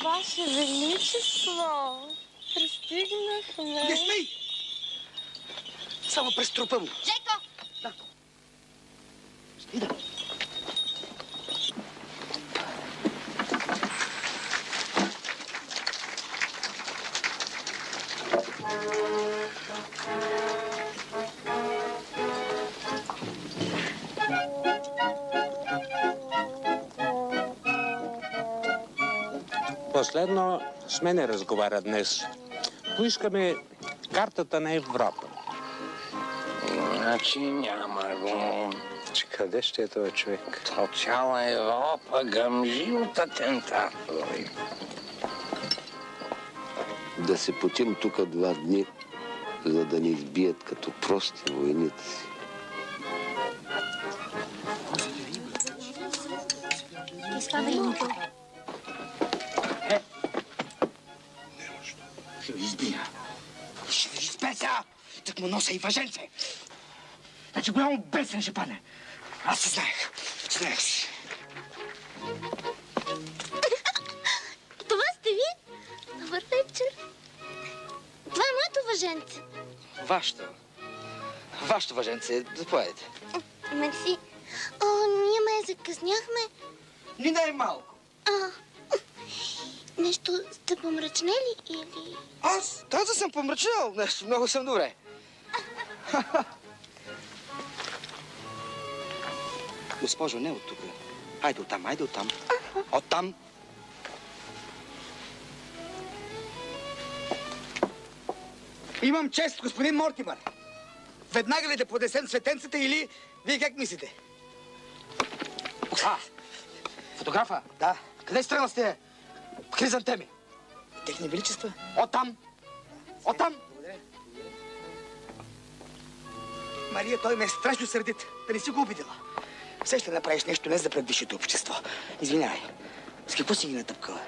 Ваше Величество, пристигнахме. Не смей! Само през трупа му. Жеко! Ида. Последно с мене разговаря днес. Поискаме картата на Европа. Значи няма го. Че къде ще е този човек? То цяла Европа гъмжи от атентатори. Да се потим тук два дни, за да ни избият като прости войници. Изпада името. Ще ви избия. Ще ви избеся! Так му нося и въженце. Значи голямо бесен ще падне. Аз се знаех. Знаех си. Това сте ви? Добър вечер. Това е моето въженце. Вашето. Вашето въженце. Заповядайте. Мерси. О, ние ме закъсняхме. Ни най-малко. А, нещо сте помрачнели или... Аз? Таза съм помрачнал. Нещо, много съм добре. Госпожо, не от тук. Айде оттам, айде оттам. Оттам. Имам чест, господин Мортимър. Веднага ли да подесем светенцата или вие как мислите? А, фотографа? Да. Къде стрела сте хризантеми? Техни величества? Оттам. Оттам. Мария, той ме е страшно сърдит. Да не си го обидела. Все ще направиш нещо не за пред висшето общество. Извинявай. С какво си ги натъпкала?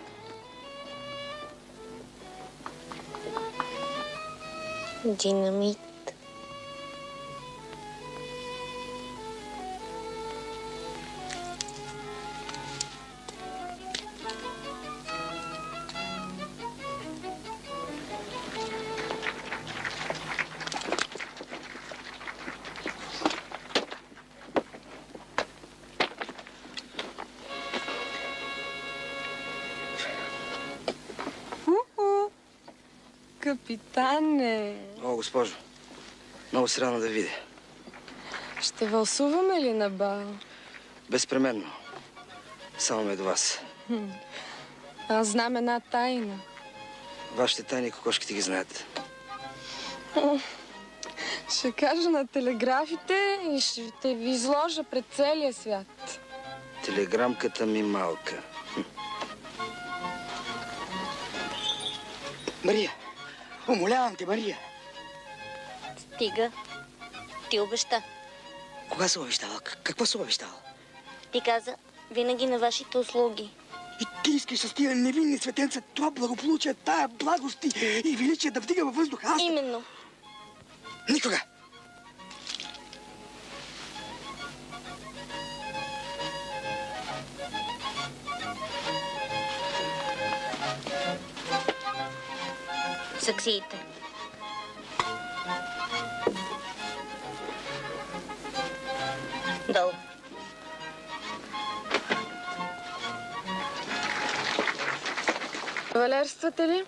Динамит. Госпожо. Много се радвам да ви видя. ще вълсуваме ли на бал? Безпременно. Само ме до вас. Аз знам една тайна. Вашите тайни кокошките ги знаят. Ще кажа на телеграфите и ще ви изложа пред целия свят. Телеграмката ми малка. Мария! Умолявам те, Мария! Стига. Ти обеща. Кога съм обещала? Какво съм обещала? Ти каза, винаги на вашите услуги. И ти искаш с тия невинни светенца това благополучие, тая благост и, и величие да вдига във въздуха. Аз... Именно. Никога! Саксиите. Кавалерствате ли?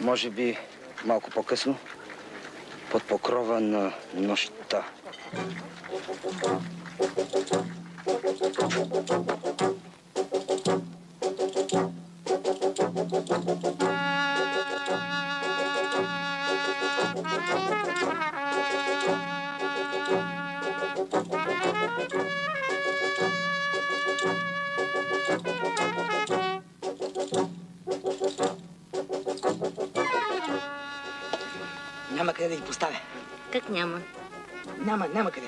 Може би малко по-късно, под покрова на нощта. Няма къде да ги поставя. Как няма? Няма, няма къде.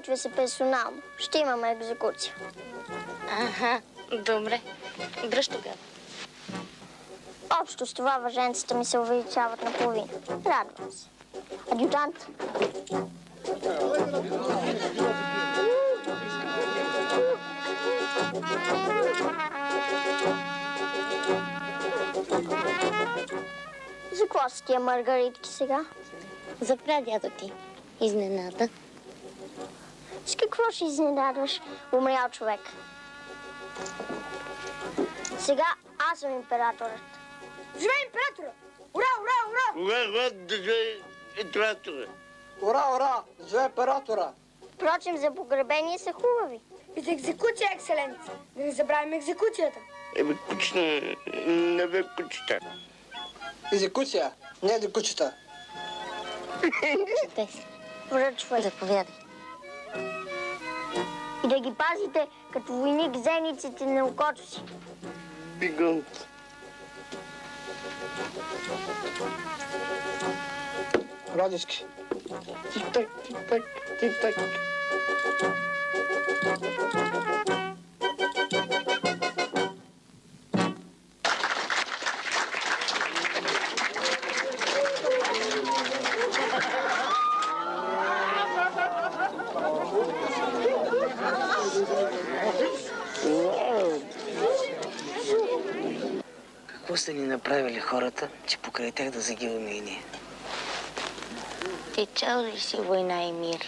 Готвя се персонално. Ще имаме екзекуция. Аха, добре. Дръж тогава. Общо с това въженцата ми се увеличават наполовина. Радвам се. Адютант. За какво са тия маргаритки сега? За прадядо ти. Изненада. С какво ще изненадваш умрял човек? Сега аз съм императорът. Живей императора! Ура, ура, ура! Кога год да живее императора? Ура, ура! За императора! Впрочем, за погребение са хубави. И за екзекуция, екселенция. Да не забравим екзекуцията. Ебе, кучна, не бе кучета. Екзекуция, не за кучета. Те си. Връчвай. Заповядай. И да ги пазите като войник зениците на окото си. Бигон. Радички. Тик-так, тик-так, тик-так. Хората, че покрай тях да загиваме и ние? Ти чал ли си война и мир?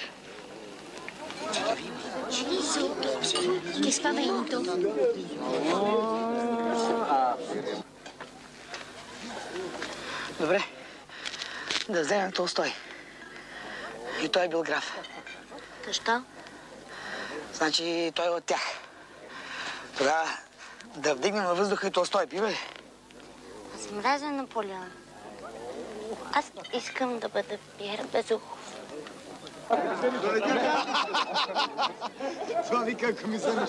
Che spavento. Добре, да вземем Толстой. И той е бил граф. Защо? Значи той е от тях. Тогава да вдигнем във въздуха и Толстой, пива ли? Аз мразя Наполеон. Аз искам да бъда Пьер Безухов. Това вика, ако ми вземеш.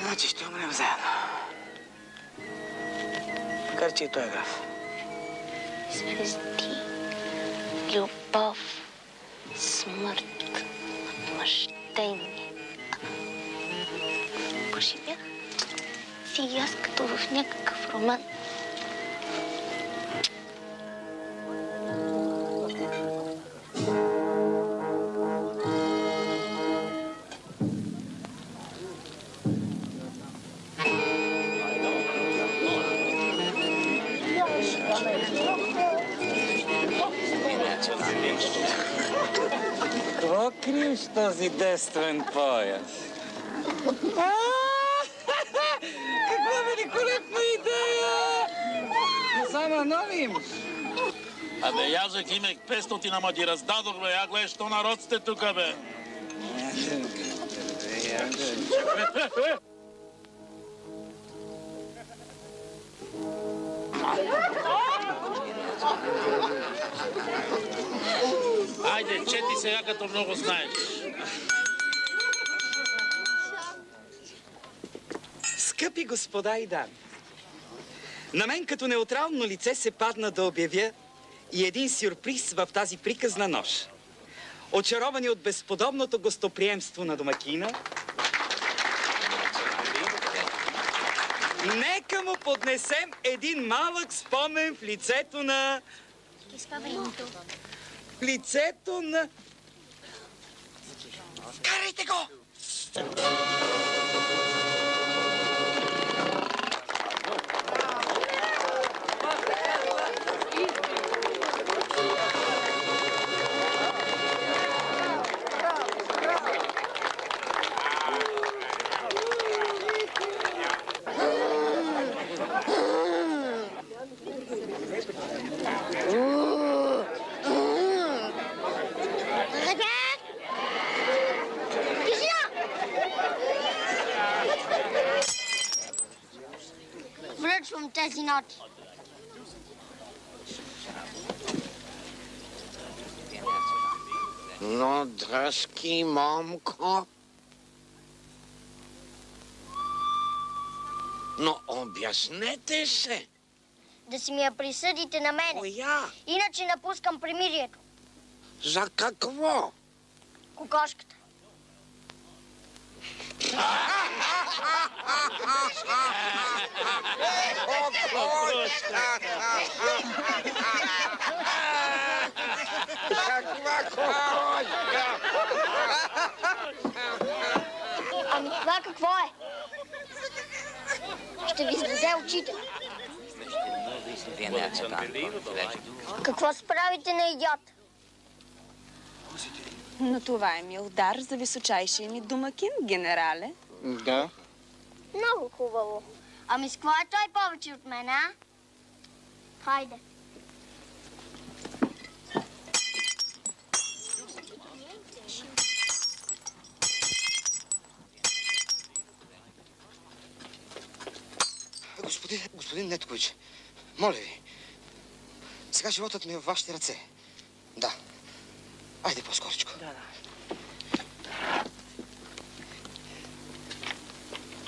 Значи ще умрем заедно. Макар, че и той е граф. Звезди, любов, смърт, отмъщение. Поживях си аз като в някакъв роман. Този девствен пояс? А, Каква великолепна идея! Само нови имаш. Абе, язък имах 500, ама ти раздадох, бе. Я гледаш, що народ сте тук, бе. Айде, чети сега, като много знаеш. Скъпи господа и дами, на мен като неутрално лице се падна да обявя и един сюрприз в тази приказна нощ. Очаровани от безподобното гостоприемство на домакина, нека му поднесем един малък спомен в лицето на... В лицето на... Карайте го! Връчвам тези ноти. Но, дръжки, момко. Но обяснете се. Да си ми я присъдите на мене. Коя? Иначе напускам примирието. За какво? Кокошката. Каква кокошка? Ами това какво е? Ще ви издаде очите. Какво справите на идиот? Но това е мил дар за височайшия ми домакин, генерале. Да. Много хубаво. Ами с какво е той повече от мен, а? Хайде. Господин, господин Неткович, моля ви, сега животът ми е в вашите ръце. Да. Айде по-скоричко. Да, да.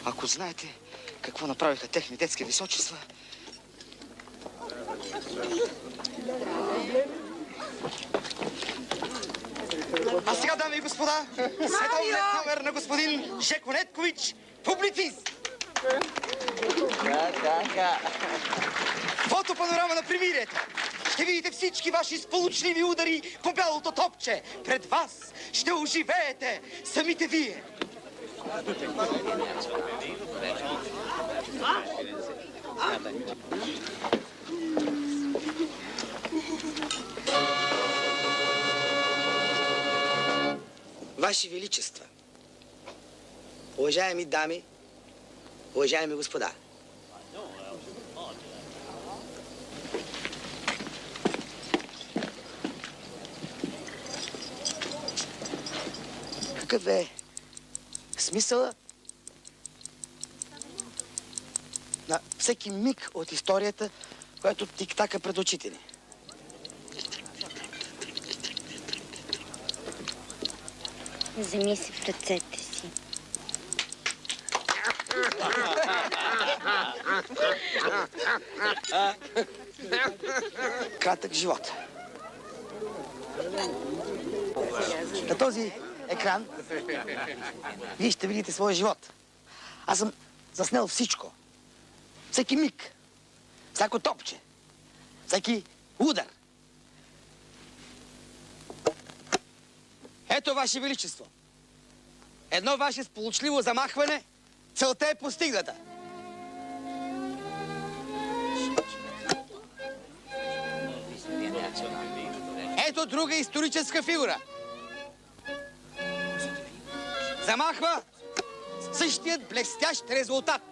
Ако знаете какво направиха техни детски височества, А сега, дами и господа, световният номер на господин Жеко Неткович, публицист! Да, да. Фотопанорама на примирието. Ще видите всички ваши сполучливи удари по бялото топче. Пред вас ще оживеете самите вие. Ваши Величества, уважаеми дами, уважаеми господа, какъв е смисъла на всеки миг от историята, която тик-така пред очите ни? Вземи се в ръцете си. Кратък живот. На този екран вие ще видите своя живот. Аз съм заснел всичко. Всеки миг. Всяко топче. Всеки удар. Ето, Ваше Величество. Едно ваше сполучливо замахване, целта е постигната. Ето друга историческа фигура. Замахва същият блестящ резултат.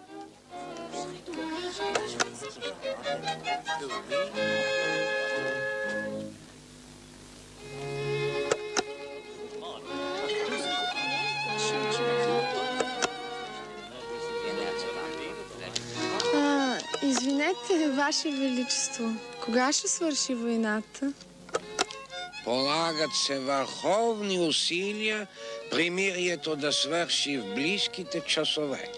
А, извинете, Ваше Величество, кога ще свърши войната? Полагат се върховни усилия примирието да свърши в близките часове.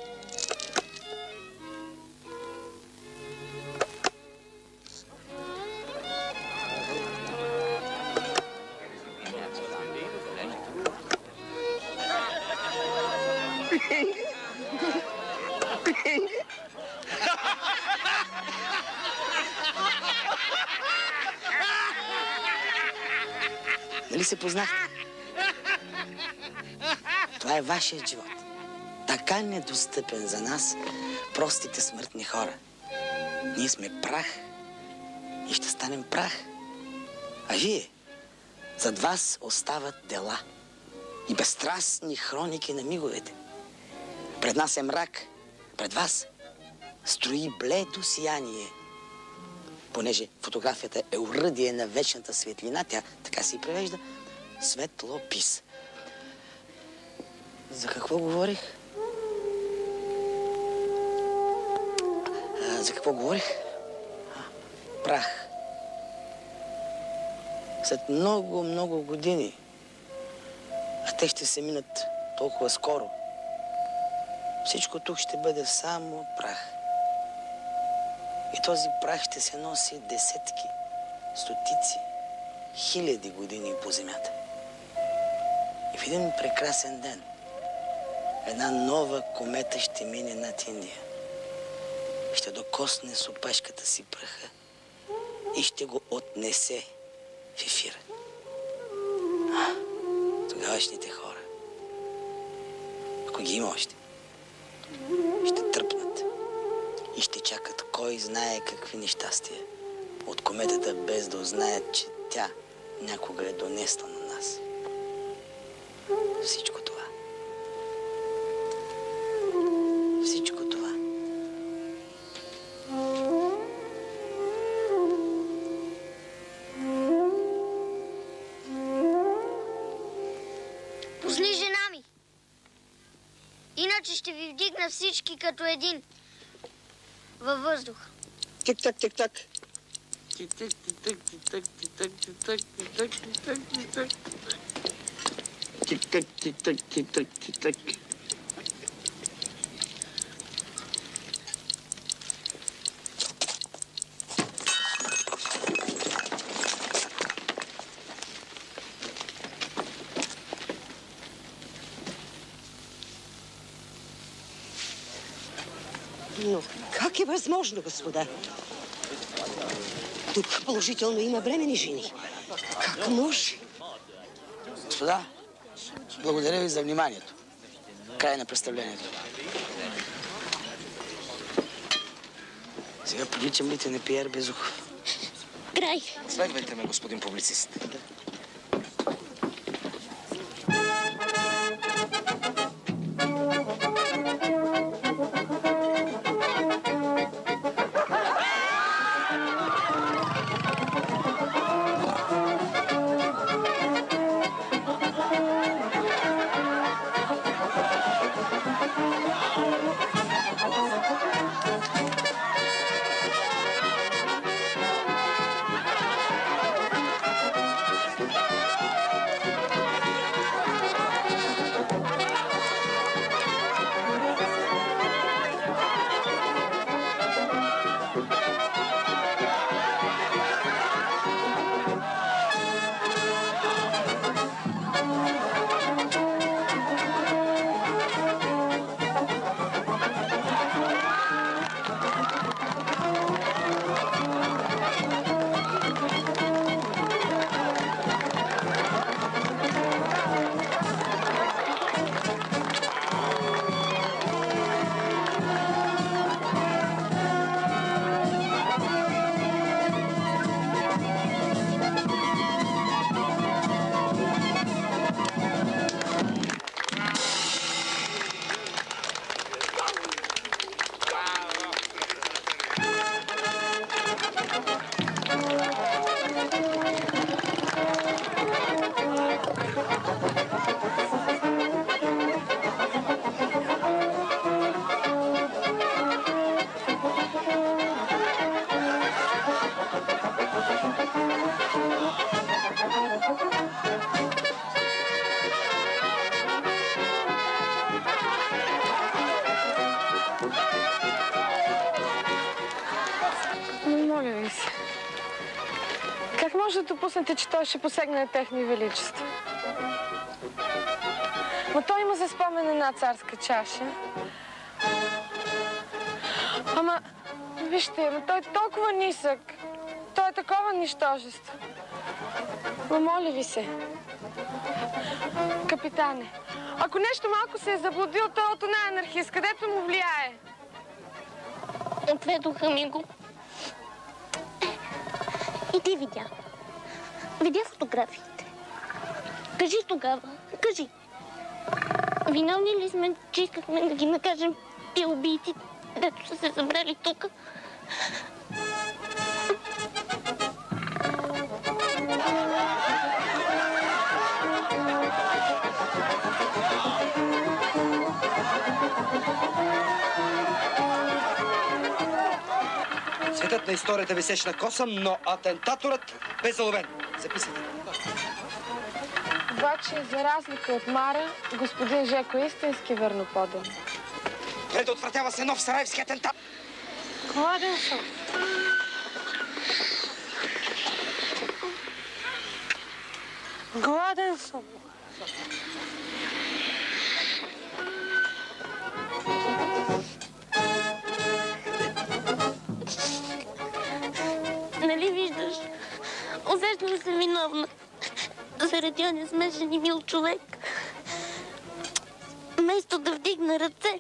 Се познахте? Това е вашият живот. Така недостъпен за нас, простите смъртни хора. Ние сме прах и ще станем прах. А вие, зад вас остават дела и безстрастни хроники на миговете. Пред нас е мрак, пред вас строи бледо сияние. Понеже фотографията е уръдие на вечната светлина, тя така се и превежда светлопис. За какво говорих? А, за какво говорих? А, прах. След много, много години, а те ще се минат толкова скоро, всичко тук ще бъде само прах. И този прах ще се носи десетки, стотици, хиляди години по земята. И в един прекрасен ден една нова комета ще мине над Индия. Ще докосне с опашката си праха и ще го отнесе в ефира. А, тогавашните хора, ако ги има още, ще тръпнат и ще чакат кой знае какви нещастия от кометата, без да узнаят, че тя някога е донесла. Всичко това. Всичко това. Позли жена ми. Иначе ще ви вдигна всички като един във въздуха. Тик-так, тик-так. Тик-так, тик-так, тик-так, тик-так, тик-так, тик-так, тик-так, тик-так. Тик-так, тик-так, тик-так, тик-так. Но как е възможно, господа? Тук положително има бремени жени. Как може? Господа, благодаря ви за вниманието. Край на представлението. Сега привличам ли те на Пиер Безухов? Край. Следвайте ме, господин публицист. Но допуснете, че той ще посегне на техни величества? Но той има за спомен една царска чаша. Ама, вижте, ама той е толкова нисък. Той е такова нищожество. Но моля ви се. Капитане, ако нещо малко се е заблудил, той е от една анархист, където му влияе. Отведоха ми го. И ти видя. Фотографиите. Кажи тогава, кажи. Виновни ли сме, че искахме да ги накажем тия убийци, дето са се събрали тук? Светът на историята висеше на косъм, но атентаторът бе заловен. Записайте. Обаче, за разлика от Мара, господин Жеко е истински верноподен. Предотвратява се нов сараевски атентат. Гладен съм. Гладен съм. Нали виждаш? Усещам се виновна. Заради оня смешен и мил човек. Вместо да вдигна ръце,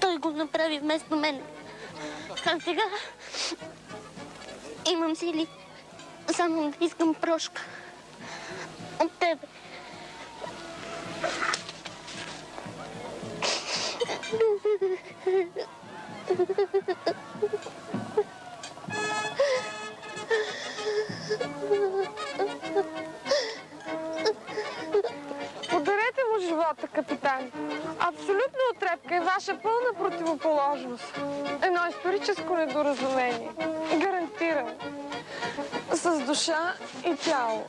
той го направи вместо мен. А сега имам сили само да искам прошка от тебе. Подарете му живота, капитан. Абсолютно отрепка е ваша пълна противоположност. Едно историческо недоразумение. Гарантирам. С душа и тяло.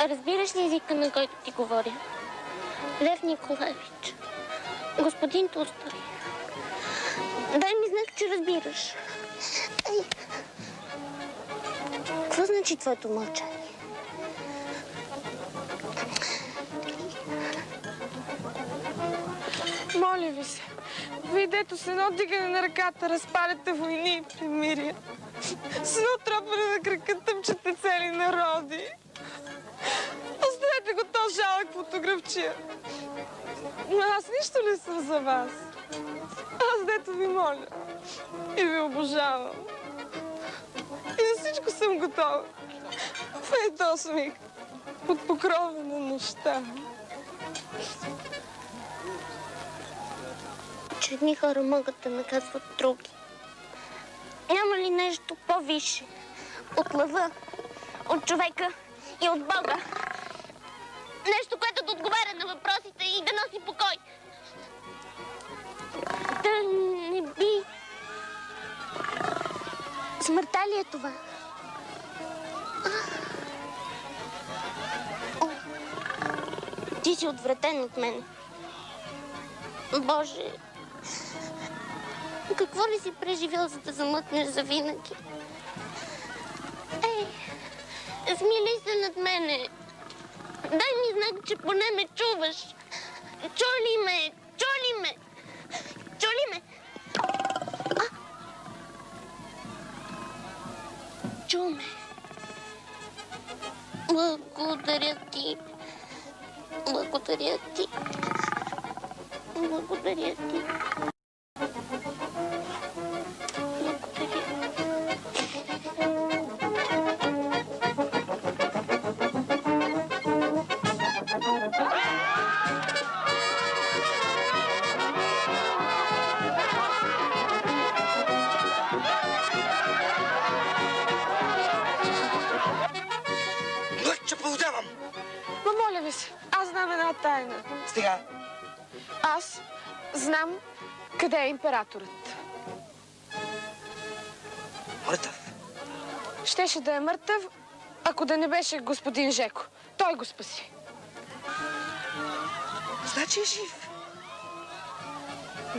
Разбираш ли езика, на който ти говоря? Лев Николаевич, господин Толстой, дай ми знак, че разбираш. Ай. значи твоето мълчание? Моля ви се, вие дето с едно дигане на ръката разпаляте войни и примирия. С едно тропане на крака тъмчете цели народи. Оставете го то жалък фотографчия. Но аз нищо ли съм за вас? Аз дето ви моля и ви обожавам. И за всичко съм готова. Ето миг под покрова на нощта. че едни хора могат да наказват други. Няма ли нещо по-висше от лъва, от човека и от Бога? Нещо, което да отговаря на въпросите и да носи покой. Да не би... Смъртта ли е това? О, ти си отвратен от мен. Боже, какво ли си преживял, за да замъкнеш завинаги? Ей, смили се над мене. Дай ми знак, че поне ме чуваш. Чули ме, чули ме, чули ме. А? Чу ме. Благодаря ти. Благодаря ти. Благодаря ти. Знам къде е императорът. Мъртъв. Щеше да е мъртъв, ако да не беше господин Жеко. Той го спаси. Значи е жив.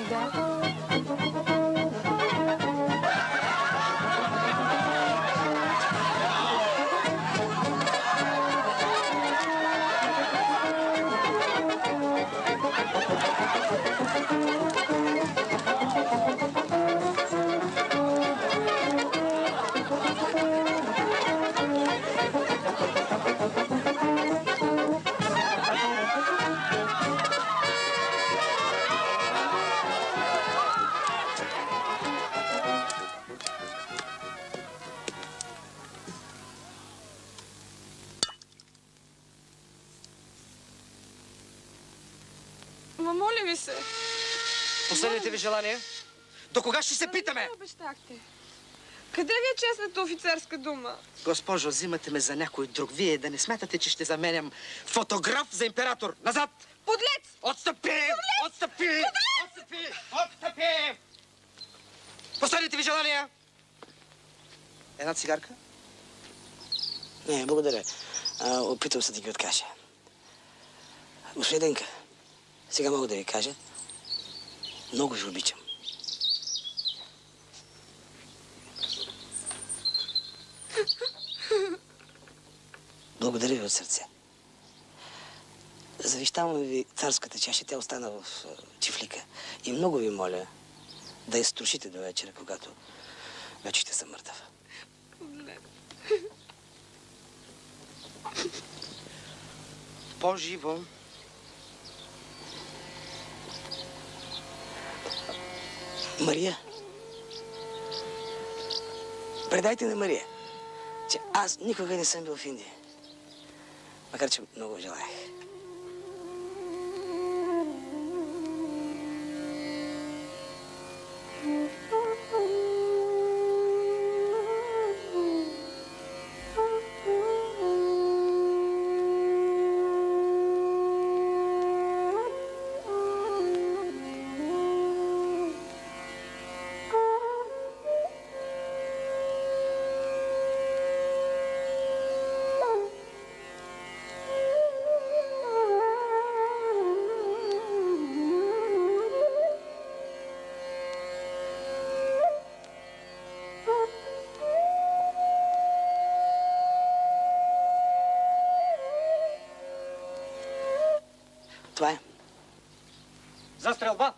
Да. Последните ви желания? До кога ще се питаме? Обещахте. Къде ви е честната офицерска дума? Госпожо, взимате ме за някой друг. Вие да не смятате, че ще заменям фотограф за император. Назад! Подлец! Отстъпи! Отстъпи! Отстъпи! Отстъпи! Последните ви желания? Една цигарка? Не, благодаря. А, опитвам се да ги откажа. Господинка, сега мога да ви кажа. Много ви обичам. Благодаря ви от сърце. Завещавам ви царската чаша. Тя остана в чифлика. И много ви моля да я струшите до вечера, когато вече ще съм мъртъв. По-живо. Мария, предайте на Мария, че аз никога не съм бил в Индия. Макар, че много желаях. Mm-hmm. Е. За стрелба!